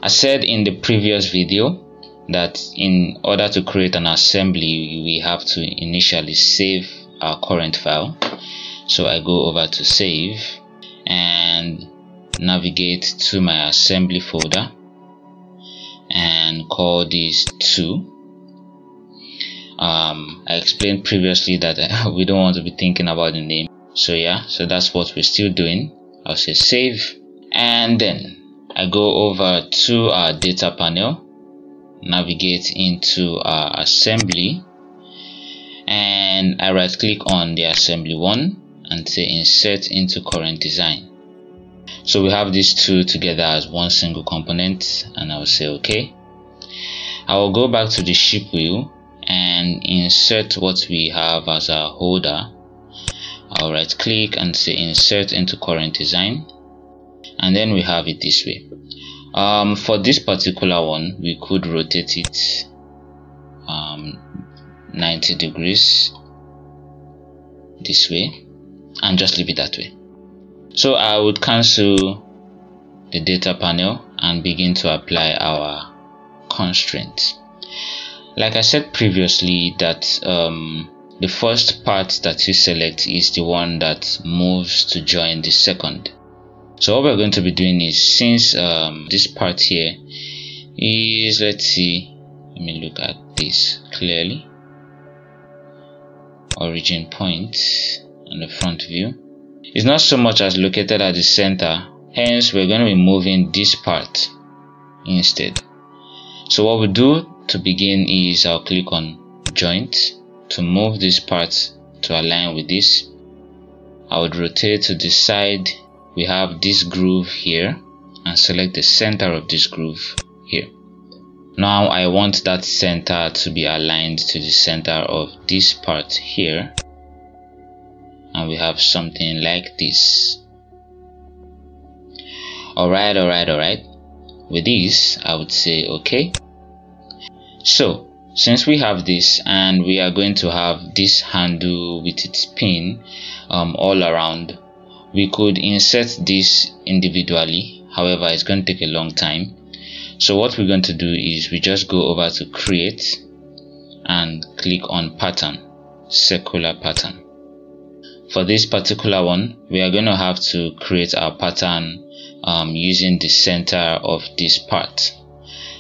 A: I said in the previous video that in order to create an assembly we have to initially save our current file so I go over to save and navigate to my assembly folder and call this 2 um, I explained previously that we don't want to be thinking about the name. So yeah so that's what we're still doing. I'll say save and then I go over to our data panel, navigate into our assembly, and I right click on the assembly one and say insert into current design. So we have these two together as one single component and I will say okay. I will go back to the ship wheel and insert what we have as a holder. I'll right click and say insert into current design and then we have it this way um, for this particular one we could rotate it um, 90 degrees this way and just leave it that way so I would cancel the data panel and begin to apply our constraints. Like I said previously that um, the first part that you select is the one that moves to join the second. So what we're going to be doing is since um, this part here is let's see let me look at this clearly. Origin point and the front view is not so much as located at the center hence we're going to be moving this part instead. So what we do to begin is I'll click on joint to move this part to align with this. I would rotate to the side. We have this groove here and select the center of this groove here. Now I want that center to be aligned to the center of this part here and we have something like this. Alright, alright, alright. With this, I would say okay. So, since we have this and we are going to have this handle with its pin um, all around we could insert this individually however it's going to take a long time so what we're going to do is we just go over to create and click on pattern circular pattern for this particular one we are going to have to create our pattern um, using the center of this part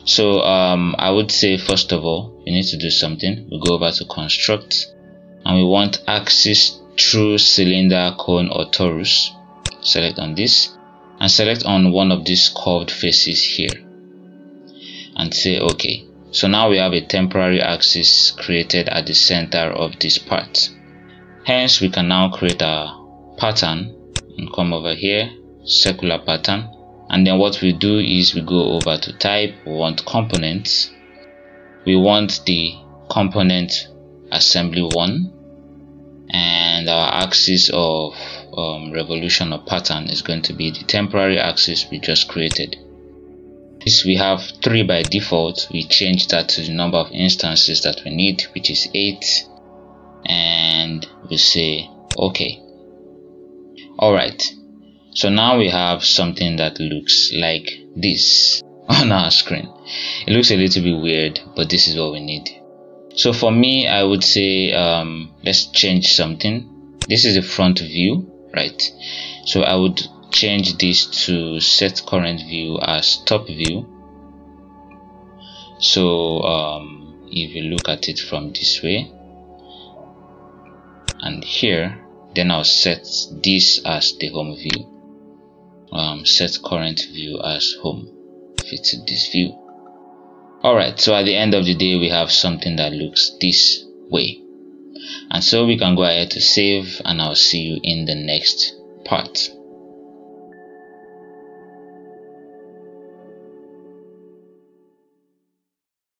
A: so um, I would say first of all we need to do something we go over to construct and we want axis through cylinder, cone or torus. Select on this and select on one of these curved faces here and say OK. So now we have a temporary axis created at the center of this part. Hence we can now create a pattern and come over here, circular pattern. And then what we do is we go over to type, we want components, we want the component assembly 1 and our axis of um, revolution or pattern is going to be the temporary axis we just created. This we have 3 by default. We change that to the number of instances that we need which is 8 and we say okay. Alright so now we have something that looks like this on our screen. It looks a little bit weird but this is what we need. So for me I would say um, let's change something. This is the front view right? So I would change this to set current view as top view. So um, if you look at it from this way and here then I'll set this as the home view. Um, set current view as home fit this view. Alright so at the end of the day we have something that looks this way. And so we can go ahead to save and I'll see you in the next part.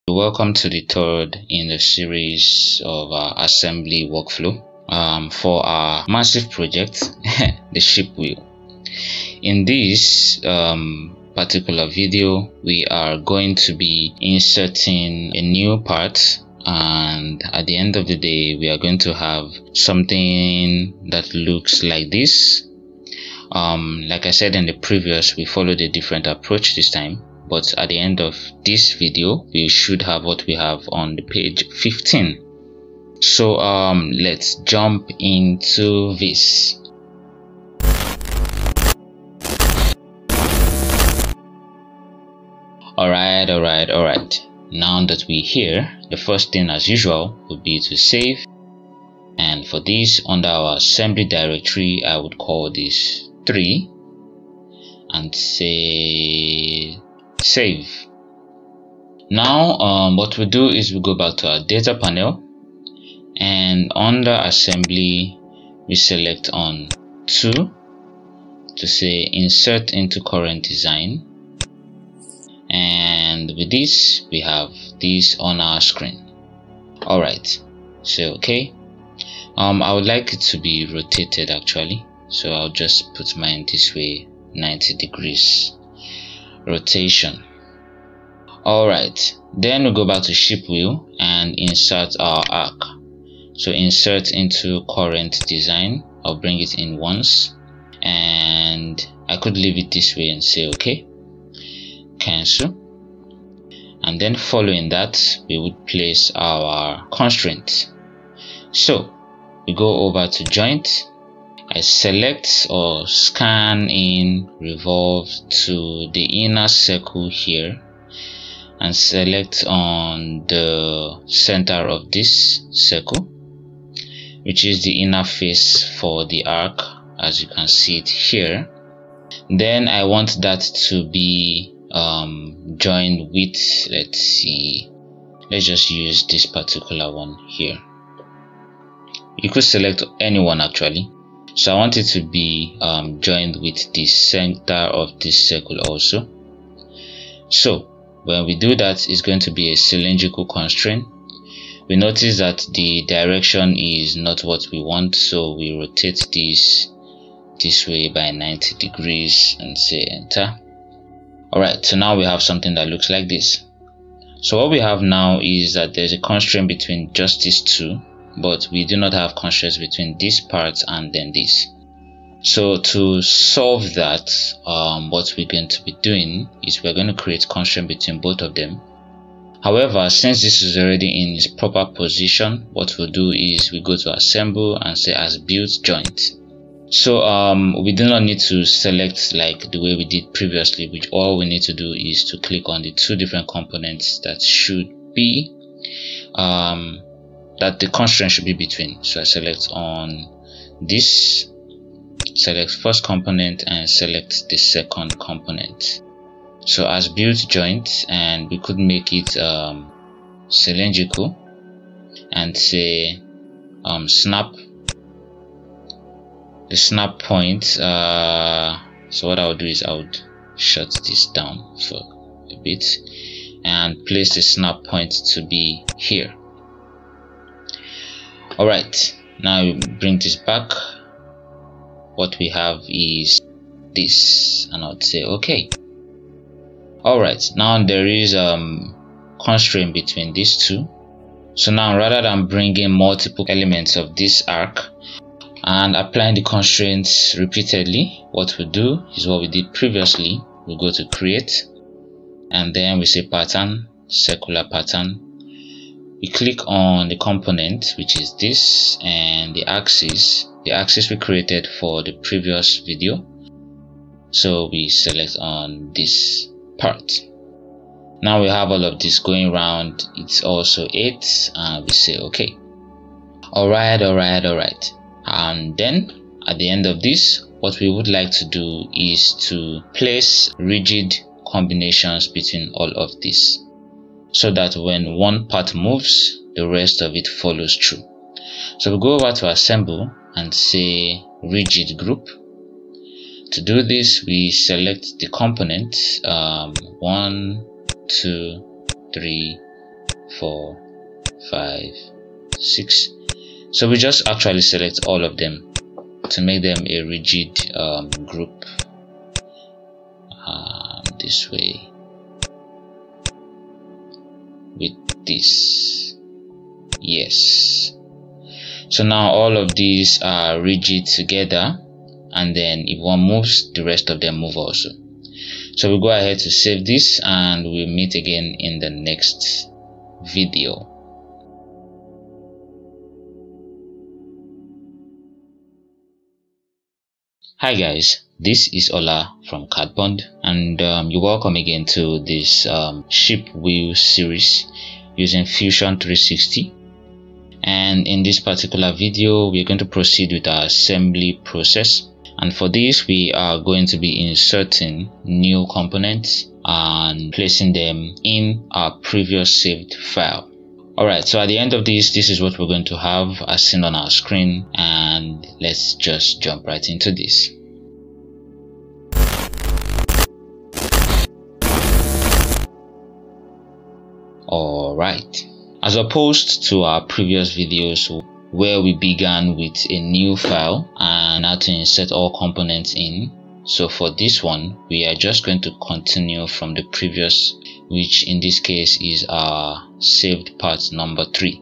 A: Welcome to the third in the series of our assembly workflow um, for our massive project, the ship wheel. In this um, particular video, we are going to be inserting a new part and at the end of the day, we are going to have something that looks like this. Um, like I said in the previous, we followed a different approach this time but at the end of this video we should have what we have on the page 15 so um let's jump into this. Alright alright alright. Now that we're here the first thing as usual would be to save. And for this under our assembly directory I would call this 3 and say save. Now um, what we do is we go back to our data panel and under assembly we select on 2 to say insert into current design. And with this we have this on our screen. Alright so okay. Um, I would like it to be rotated actually. So I'll just put mine this way 90 degrees rotation. Alright then we go back to ship wheel and insert our arc so insert into current design. I'll bring it in once. And I could leave it this way and say okay cancel. And then following that we would place our constraint. So we go over to joint. I select or scan in revolve to the inner circle here and select on the center of this circle which is the inner face for the arc as you can see it here. Then I want that to be um, joined with let's see let's just use this particular one here. You could select anyone actually. So I want it to be um, joined with the center of this circle also. So when we do that it's going to be a cylindrical constraint we notice that the direction is not what we want so we rotate this this way by 90 degrees and say enter. Alright so now we have something that looks like this. So what we have now is that there's a constraint between just these two but we do not have constraints between this part and then this. So to solve that um, what we're going to be doing is we're going to create constraint between both of them however since this is already in its proper position what we'll do is we go to assemble and say as built joint. So um, we do not need to select like the way we did previously which all we need to do is to click on the two different components that should be um, that the constraint should be between. So I select on this select first component and select the second component so as built joint and we could make it um, cylindrical and say um, snap the snap point uh, so what I would do is I would shut this down for a bit and place the snap point to be here. Alright now we bring this back. What we have is this and I would say okay alright now there is um constraint between these two. So now rather than bringing multiple elements of this arc and applying the constraints repeatedly what we do is what we did previously. We go to create and then we say pattern circular pattern. We click on the component which is this and the axis the axis we created for the previous video. So we select on this part. Now we have all of this going around it's also 8 and we say okay. Alright alright alright and then at the end of this what we would like to do is to place rigid combinations between all of this so that when one part moves the rest of it follows through. So we go over to assemble and say rigid group to do this we select the component um, one two three four five six. So we just actually select all of them to make them a rigid um, group um, this way with this. Yes. So now all of these are rigid together and then if one moves the rest of them move also. So we'll go ahead to save this and we'll meet again in the next video. Hi guys, this is Ola from CAD Pond and um, you're welcome again to this um, ship wheel series using Fusion 360 and in this particular video we're going to proceed with our assembly process and for this we are going to be inserting new components and placing them in our previous saved file Alright, so at the end of this, this is what we're going to have as seen on our screen and let's just jump right into this. Alright, as opposed to our previous videos where we began with a new file and had to insert all components in, so for this one, we are just going to continue from the previous which in this case is our saved part number 3.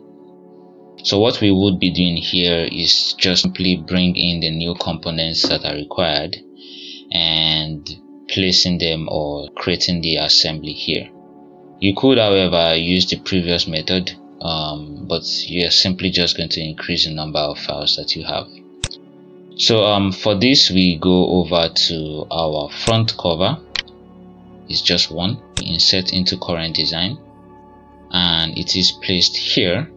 A: So what we would be doing here is just simply bring in the new components that are required and placing them or creating the assembly here. You could however use the previous method um, but you're simply just going to increase the number of files that you have. So um, for this we go over to our front cover. It's just one. We insert into current design and it is placed here.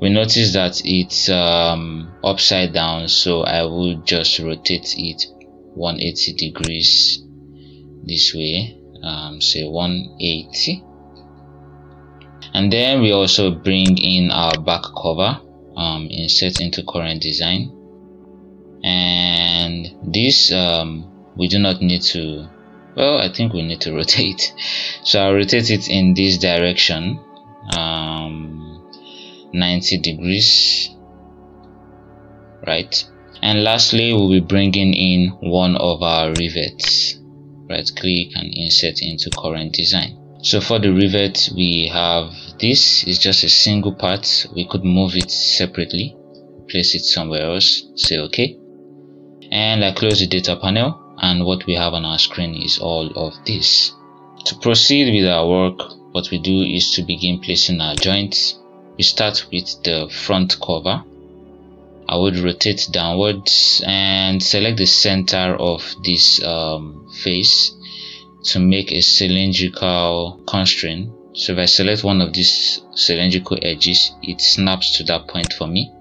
A: We notice that it's um, upside down so I will just rotate it 180 degrees this way um, say 180 and then we also bring in our back cover um, insert into current design. And this um, we do not need to well I think we need to rotate. So I'll rotate it in this direction um, 90 degrees right? And lastly we'll be bringing in one of our rivets right? Click and insert into current design. So for the rivet we have this is just a single part we could move it separately place it somewhere else say okay and I close the data panel and what we have on our screen is all of this. To proceed with our work, what we do is to begin placing our joints. We start with the front cover. I would rotate downwards and select the center of this um, face to make a cylindrical constraint. So if I select one of these cylindrical edges, it snaps to that point for me.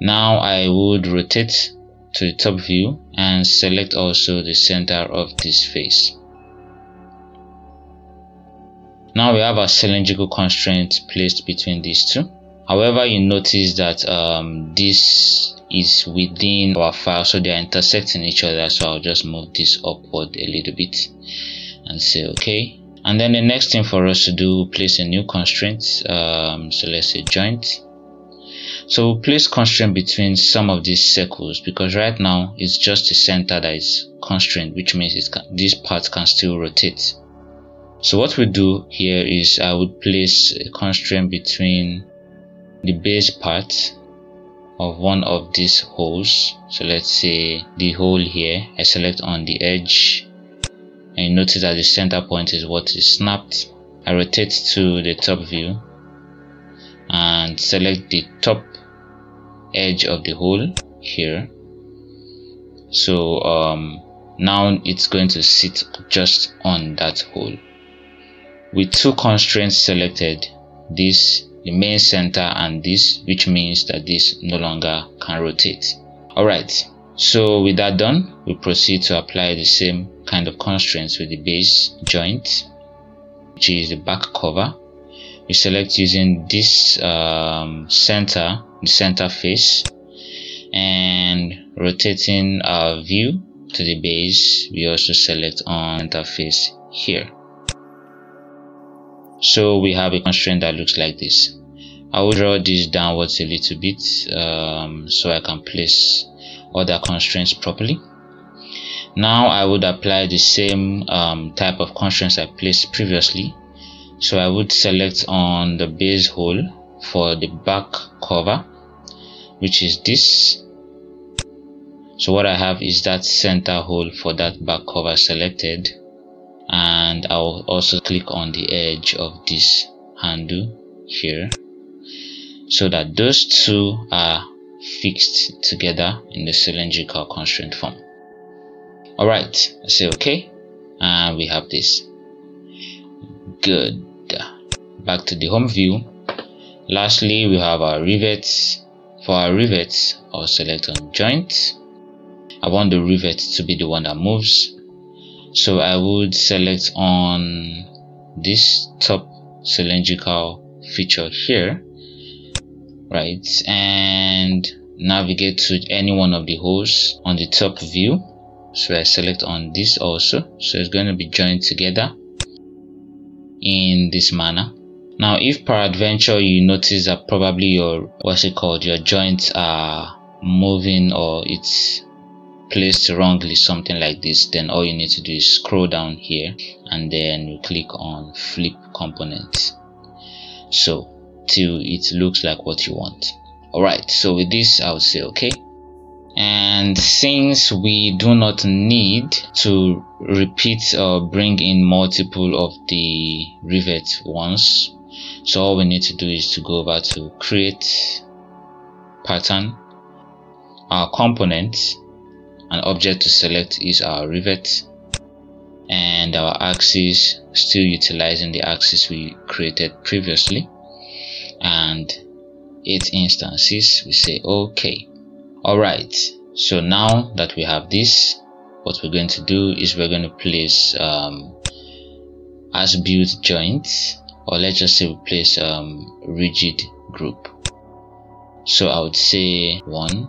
A: Now I would rotate to the top view and select also the center of this face. Now we have a cylindrical constraint placed between these two. However, you notice that um, this is within our file, so they are intersecting each other. So I'll just move this upward a little bit and say OK. And then the next thing for us to do, place a new constraint. Um, so let's say joint so we'll place constraint between some of these circles because right now it's just the center that is constrained which means it can, this part can still rotate so what we do here is I would place a constraint between the base part of one of these holes so let's say the hole here I select on the edge and you notice that the center point is what is snapped. I rotate to the top view and select the top edge of the hole here. So um, now it's going to sit just on that hole. With two constraints selected this the main center and this which means that this no longer can rotate. All right so with that done we proceed to apply the same kind of constraints with the base joint which is the back cover. We select using this um, center the center face and rotating our view to the base. We also select on interface here. So we have a constraint that looks like this. I will draw this downwards a little bit um, so I can place other constraints properly. Now I would apply the same um, type of constraints I placed previously. So I would select on the base hole for the back cover which is this. So what I have is that center hole for that back cover selected. And I'll also click on the edge of this handle here. So that those two are fixed together in the cylindrical constraint form. Alright I say okay and we have this. Good. Back to the home view. Lastly we have our rivets. For our rivets I'll select on joint I want the rivet to be the one that moves. So I would select on this top cylindrical feature here right? And navigate to any one of the holes on the top view. So I select on this also. So it's going to be joined together in this manner. Now if peradventure you notice that probably your what's it called your joints are moving or it's placed wrongly something like this then all you need to do is scroll down here and then you click on flip components. So till it looks like what you want. Alright so with this I would say okay. And since we do not need to repeat or bring in multiple of the rivets once so all we need to do is to go over to create pattern our component an object to select is our rivet and our axis still utilizing the axis we created previously and eight instances we say okay. All right. So now that we have this what we're going to do is we're going to place um, as built joints or let's just say we place um, rigid group. So I would say one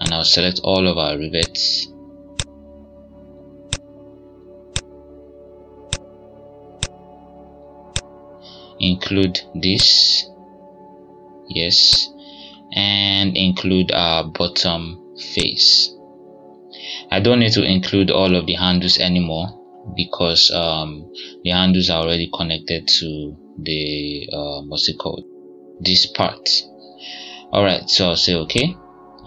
A: and I'll select all of our rivets include this yes and include our bottom face. I don't need to include all of the handles anymore because um, the handles are already connected to the uh, what's it called this part. Alright so I'll say okay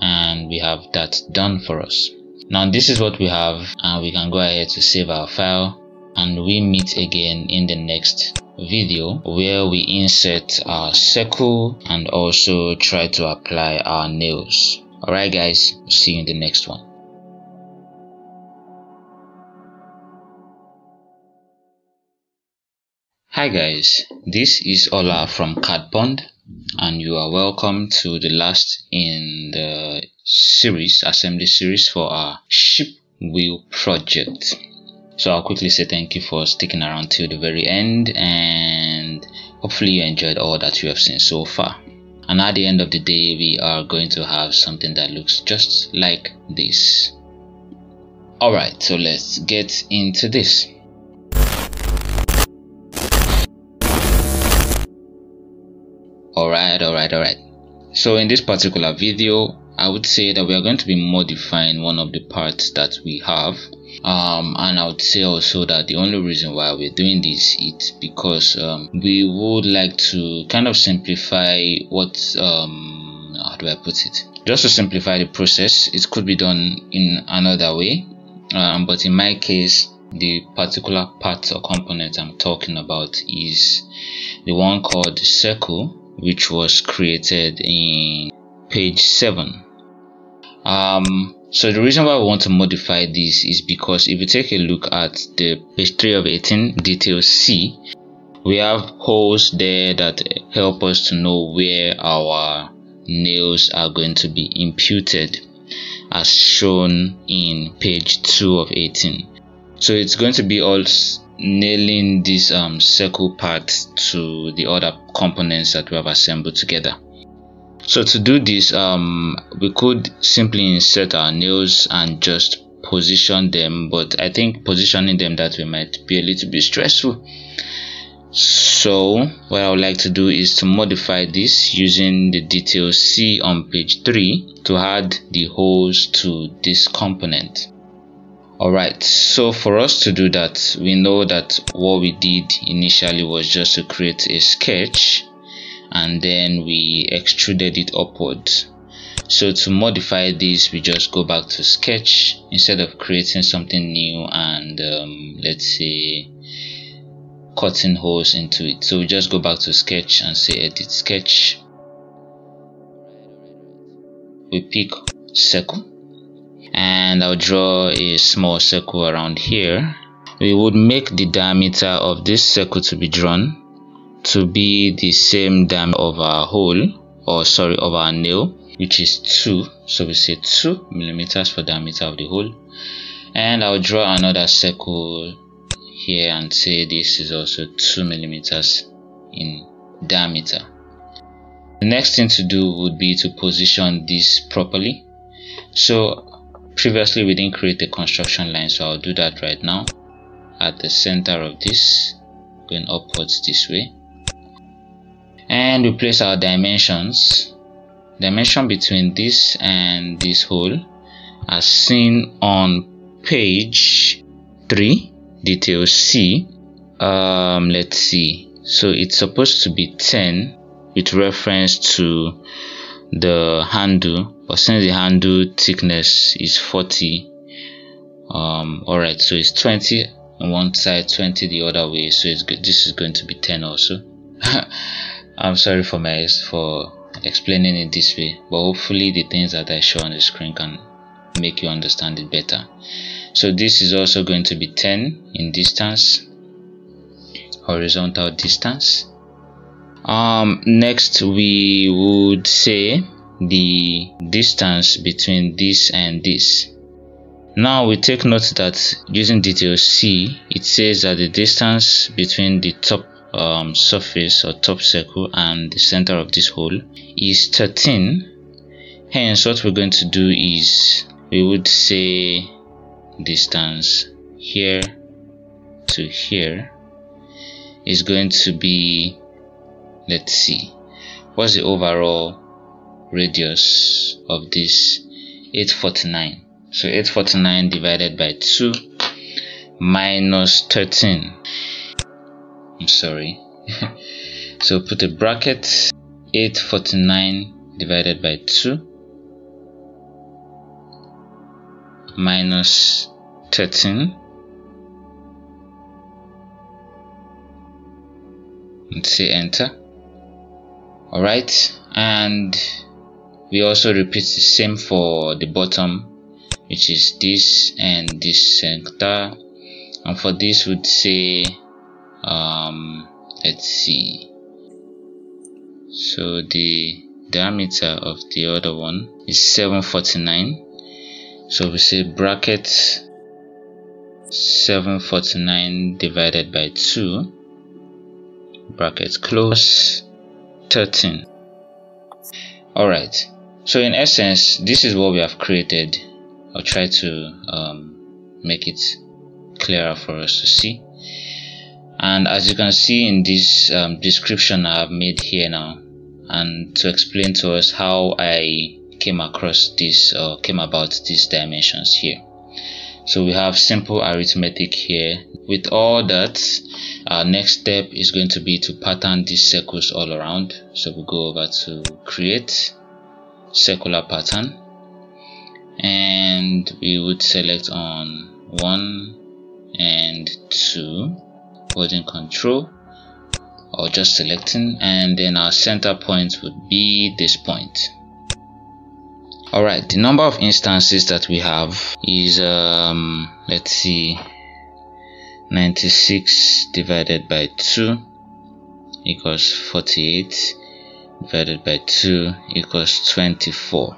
A: and we have that done for us. Now this is what we have and we can go ahead to save our file and we meet again in the next video where we insert our circle and also try to apply our nails. Alright guys see you in the next one. Hi guys, this is Ola from CAD Pond and you are welcome to the last in the series, assembly series for our ship wheel project. So I'll quickly say thank you for sticking around till the very end and hopefully you enjoyed all that you have seen so far. And at the end of the day, we are going to have something that looks just like this. Alright, so let's get into this. Alright, alright, alright. So in this particular video, I would say that we are going to be modifying one of the parts that we have um, and I would say also that the only reason why we're doing this is because um, we would like to kind of simplify what um, how do I put it? Just to simplify the process it could be done in another way. Um, but in my case the particular part or component I'm talking about is the one called circle which was created in page 7 um, so the reason why we want to modify this is because if you take a look at the page 3 of 18 detail C, we have holes there that help us to know where our nails are going to be imputed as shown in page 2 of 18. So it's going to be all nailing this um, circle part to the other components that we have assembled together. So to do this, um, we could simply insert our nails and just position them, but I think positioning them that way might be a little bit stressful. so what I would like to do is to modify this using the detail C on page 3 to add the holes to this component. Alright, so for us to do that, we know that what we did initially was just to create a sketch and then we extruded it upwards. So to modify this, we just go back to sketch instead of creating something new and um, let's say cutting holes into it. So we just go back to sketch and say edit sketch. We pick circle and I'll draw a small circle around here. We would make the diameter of this circle to be drawn to be the same diameter of our hole or sorry of our nail which is 2 so we say 2 millimeters for diameter of the hole and I'll draw another circle here and say this is also 2 millimeters in diameter. The next thing to do would be to position this properly. So previously we didn't create a construction line so I'll do that right now at the center of this going upwards this way and we place our dimensions dimension between this and this hole as seen on page 3 detail C. Um, let's see. So it's supposed to be 10 with reference to the handle but since the handle thickness is 40 um, alright so it's 20 on one side 20 the other way so it's good this is going to be 10 also I'm sorry for my for explaining it this way but hopefully the things that I show on the screen can make you understand it better. So this is also going to be 10 in distance horizontal distance. Um, next we would say the distance between this and this. Now we take note that using detail C it says that the distance between the top um, surface or top circle and the center of this hole is 13 hence what we're going to do is we would say distance here to here is going to be let's see what's the overall radius of this 849 so 849 divided by 2 minus 13 I'm sorry. So put a bracket 849 divided by 2 minus 13 and say enter. Alright and we also repeat the same for the bottom which is this and this center. And for this would say um, let's see. So the diameter of the other one is 749 so we say bracket 749 divided by 2 bracket close 13 alright. So in essence this is what we have created. I'll try to um, make it clearer for us to see and as you can see in this um, description I have made here now and to explain to us how I came across this or came about these dimensions here. So we have simple arithmetic here. With all that our next step is going to be to pattern these circles all around. So we go over to create circular pattern. And we would select on 1 and 2 holding control or just selecting and then our center point would be this point Alright, the number of instances that we have is, um, let's see, 96 divided by 2 equals 48 divided by 2 equals 24.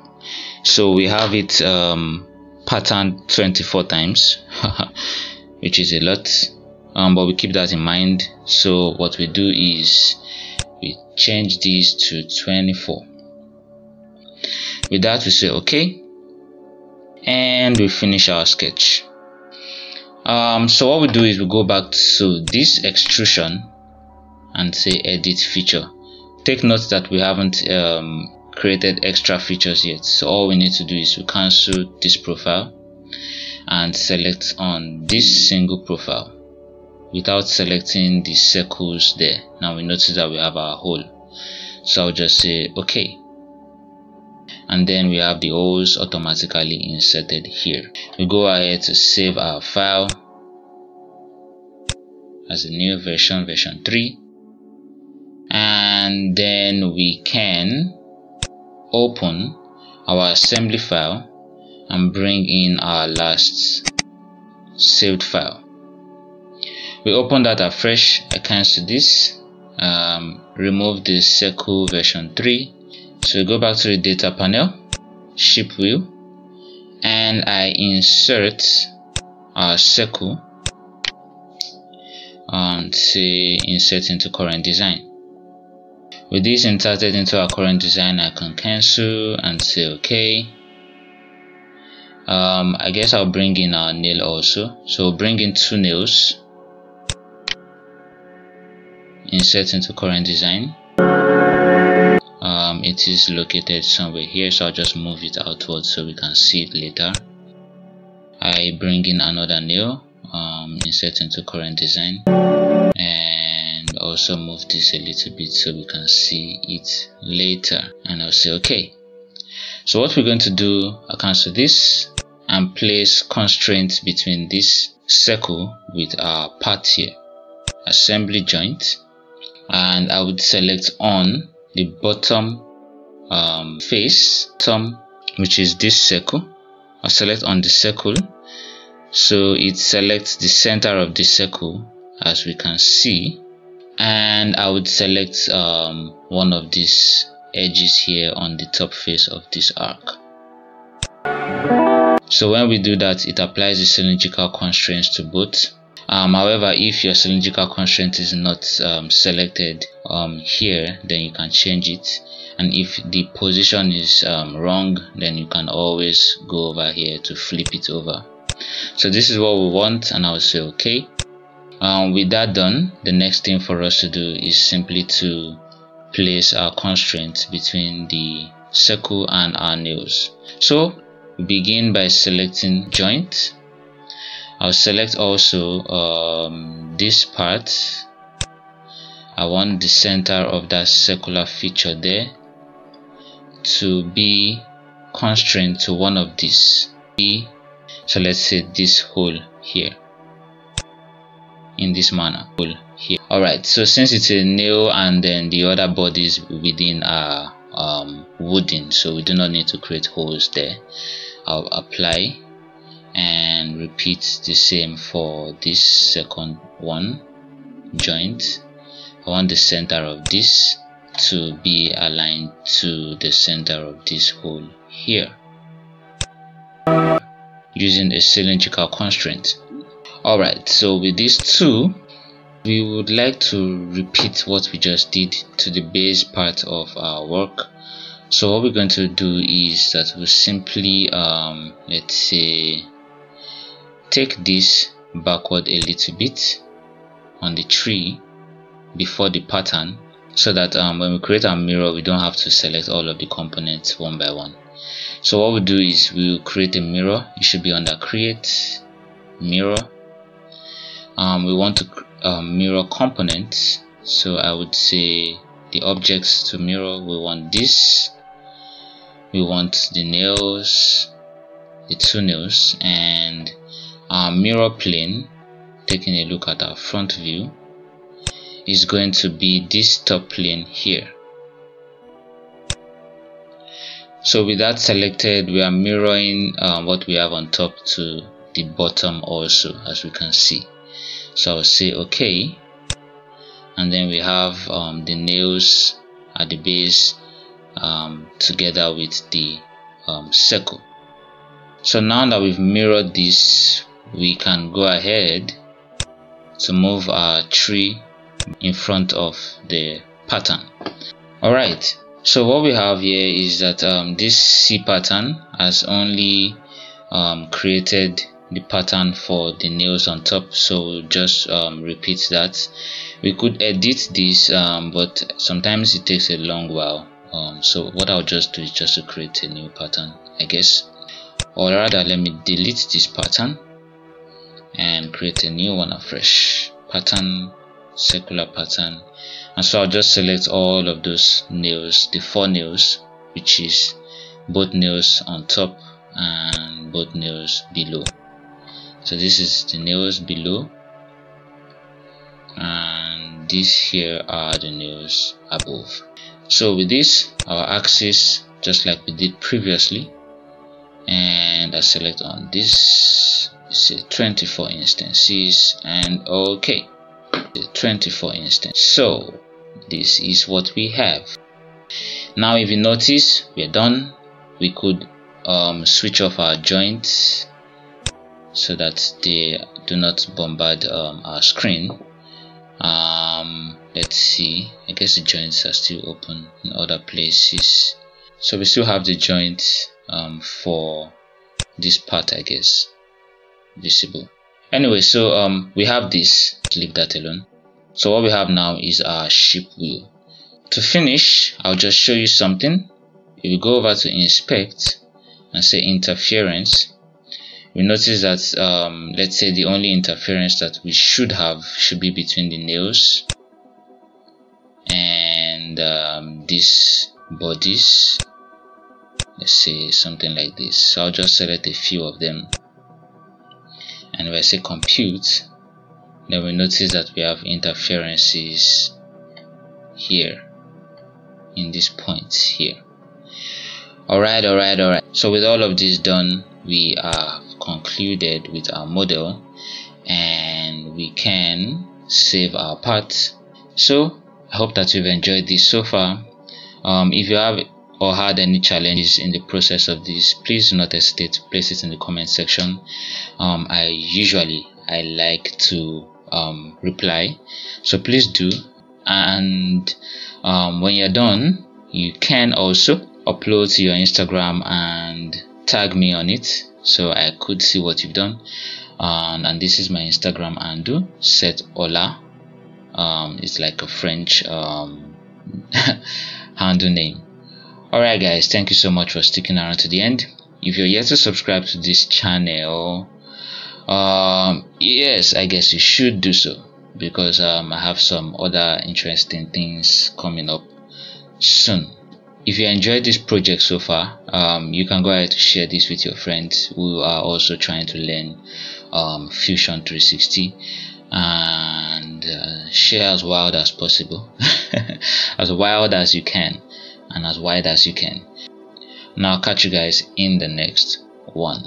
A: So we have it um, patterned 24 times, which is a lot, um, but we keep that in mind. So what we do is we change this to 24 with that we say okay. And we finish our sketch. Um, so what we do is we go back to this extrusion and say edit feature. Take note that we haven't um, created extra features yet. So all we need to do is we cancel this profile and select on this single profile without selecting the circles there now we notice that we have our hole. So I'll just say okay. And then we have the holes automatically inserted here. We go ahead to save our file as a new version version 3 and then we can open our assembly file and bring in our last saved file we open that afresh I cancel this um, remove the circle version 3 so we go back to the data panel ship wheel and I insert our circle and say insert into current design. With this inserted into our current design I can cancel and say okay um, I guess I'll bring in our nail also. So bring in two nails insert into current design. Um, it is located somewhere here so I'll just move it outwards so we can see it later. I bring in another nail um, insert into current design and also move this a little bit so we can see it later and I'll say okay. So what we're going to do I cancel this and place constraints between this circle with our part here assembly joint and I would select on the bottom um, face bottom which is this circle. I'll select on the circle. So it selects the center of the circle as we can see. And I would select um, one of these edges here on the top face of this arc. So when we do that it applies the cylindrical constraints to both um, however if your cylindrical constraint is not um, selected um, here then you can change it. And if the position is um, wrong then you can always go over here to flip it over. So this is what we want and I'll say okay. Um, with that done the next thing for us to do is simply to place our constraint between the circle and our nails. So begin by selecting joint I'll select also um, this part. I want the center of that circular feature there to be constrained to one of these. So let's say this hole here in this manner hole here. All right so since it's a nail and then the other bodies within are um, wooden so we do not need to create holes there I'll apply and repeat the same for this second one joint. I want the center of this to be aligned to the center of this hole here. Using a cylindrical constraint. Alright so with these two we would like to repeat what we just did to the base part of our work. So what we're going to do is that we'll simply um, let's say take this backward a little bit on the tree before the pattern so that um, when we create our mirror we don't have to select all of the components one by one. So what we do is we will create a mirror. It should be under create mirror. Um, we want to um, mirror components. So I would say the objects to mirror we want this. We want the nails the two nails and our mirror plane taking a look at our front view is going to be this top plane here. So with that selected we are mirroring um, what we have on top to the bottom also as we can see. So I'll say okay and then we have um, the nails at the base um, together with the um, circle. So now that we've mirrored this we can go ahead to move our tree in front of the pattern. Alright so what we have here is that um, this C pattern has only um, created the pattern for the nails on top. So just um, repeat that. We could edit this um, but sometimes it takes a long while. Um, so what I'll just do is just to create a new pattern I guess. Or rather let me delete this pattern and create a new one afresh. Pattern circular pattern. And so I'll just select all of those nails the four nails which is both nails on top and both nails below. So this is the nails below. And these here are the nails above. So with this our axis just like we did previously and I select on this say 24 instances and okay 24 instance. So this is what we have. Now if you notice we're done. We could um, switch off our joints so that they do not bombard um, our screen. Um, let's see. I guess the joints are still open in other places. So we still have the joints um, for this part I guess visible. Anyway so um, we have this leave that alone. So what we have now is our ship wheel. To finish I'll just show you something. If we go over to inspect and say interference we notice that um, let's say the only interference that we should have should be between the nails and um, these bodies. Let's say something like this. So I'll just select a few of them and I say compute then we notice that we have interferences here in this point here. Alright alright alright. So with all of this done we are concluded with our model and we can save our part so I hope that you've enjoyed this so far. Um, if you have or had any challenges in the process of this please do not hesitate to place it in the comment section. Um, I usually I like to um, reply. So please do. And um, when you're done you can also upload to your Instagram and tag me on it so I could see what you've done. Um, and this is my Instagram handle set Ola. Um, it's like a French um, handle name alright guys thank you so much for sticking around to the end. If you're yet to subscribe to this channel um, yes I guess you should do so because um, I have some other interesting things coming up soon. If you enjoyed this project so far um, you can go ahead to share this with your friends who are also trying to learn um, Fusion 360 and uh, share as wild as possible as wild as you can and as wide as you can. Now, I'll catch you guys in the next one.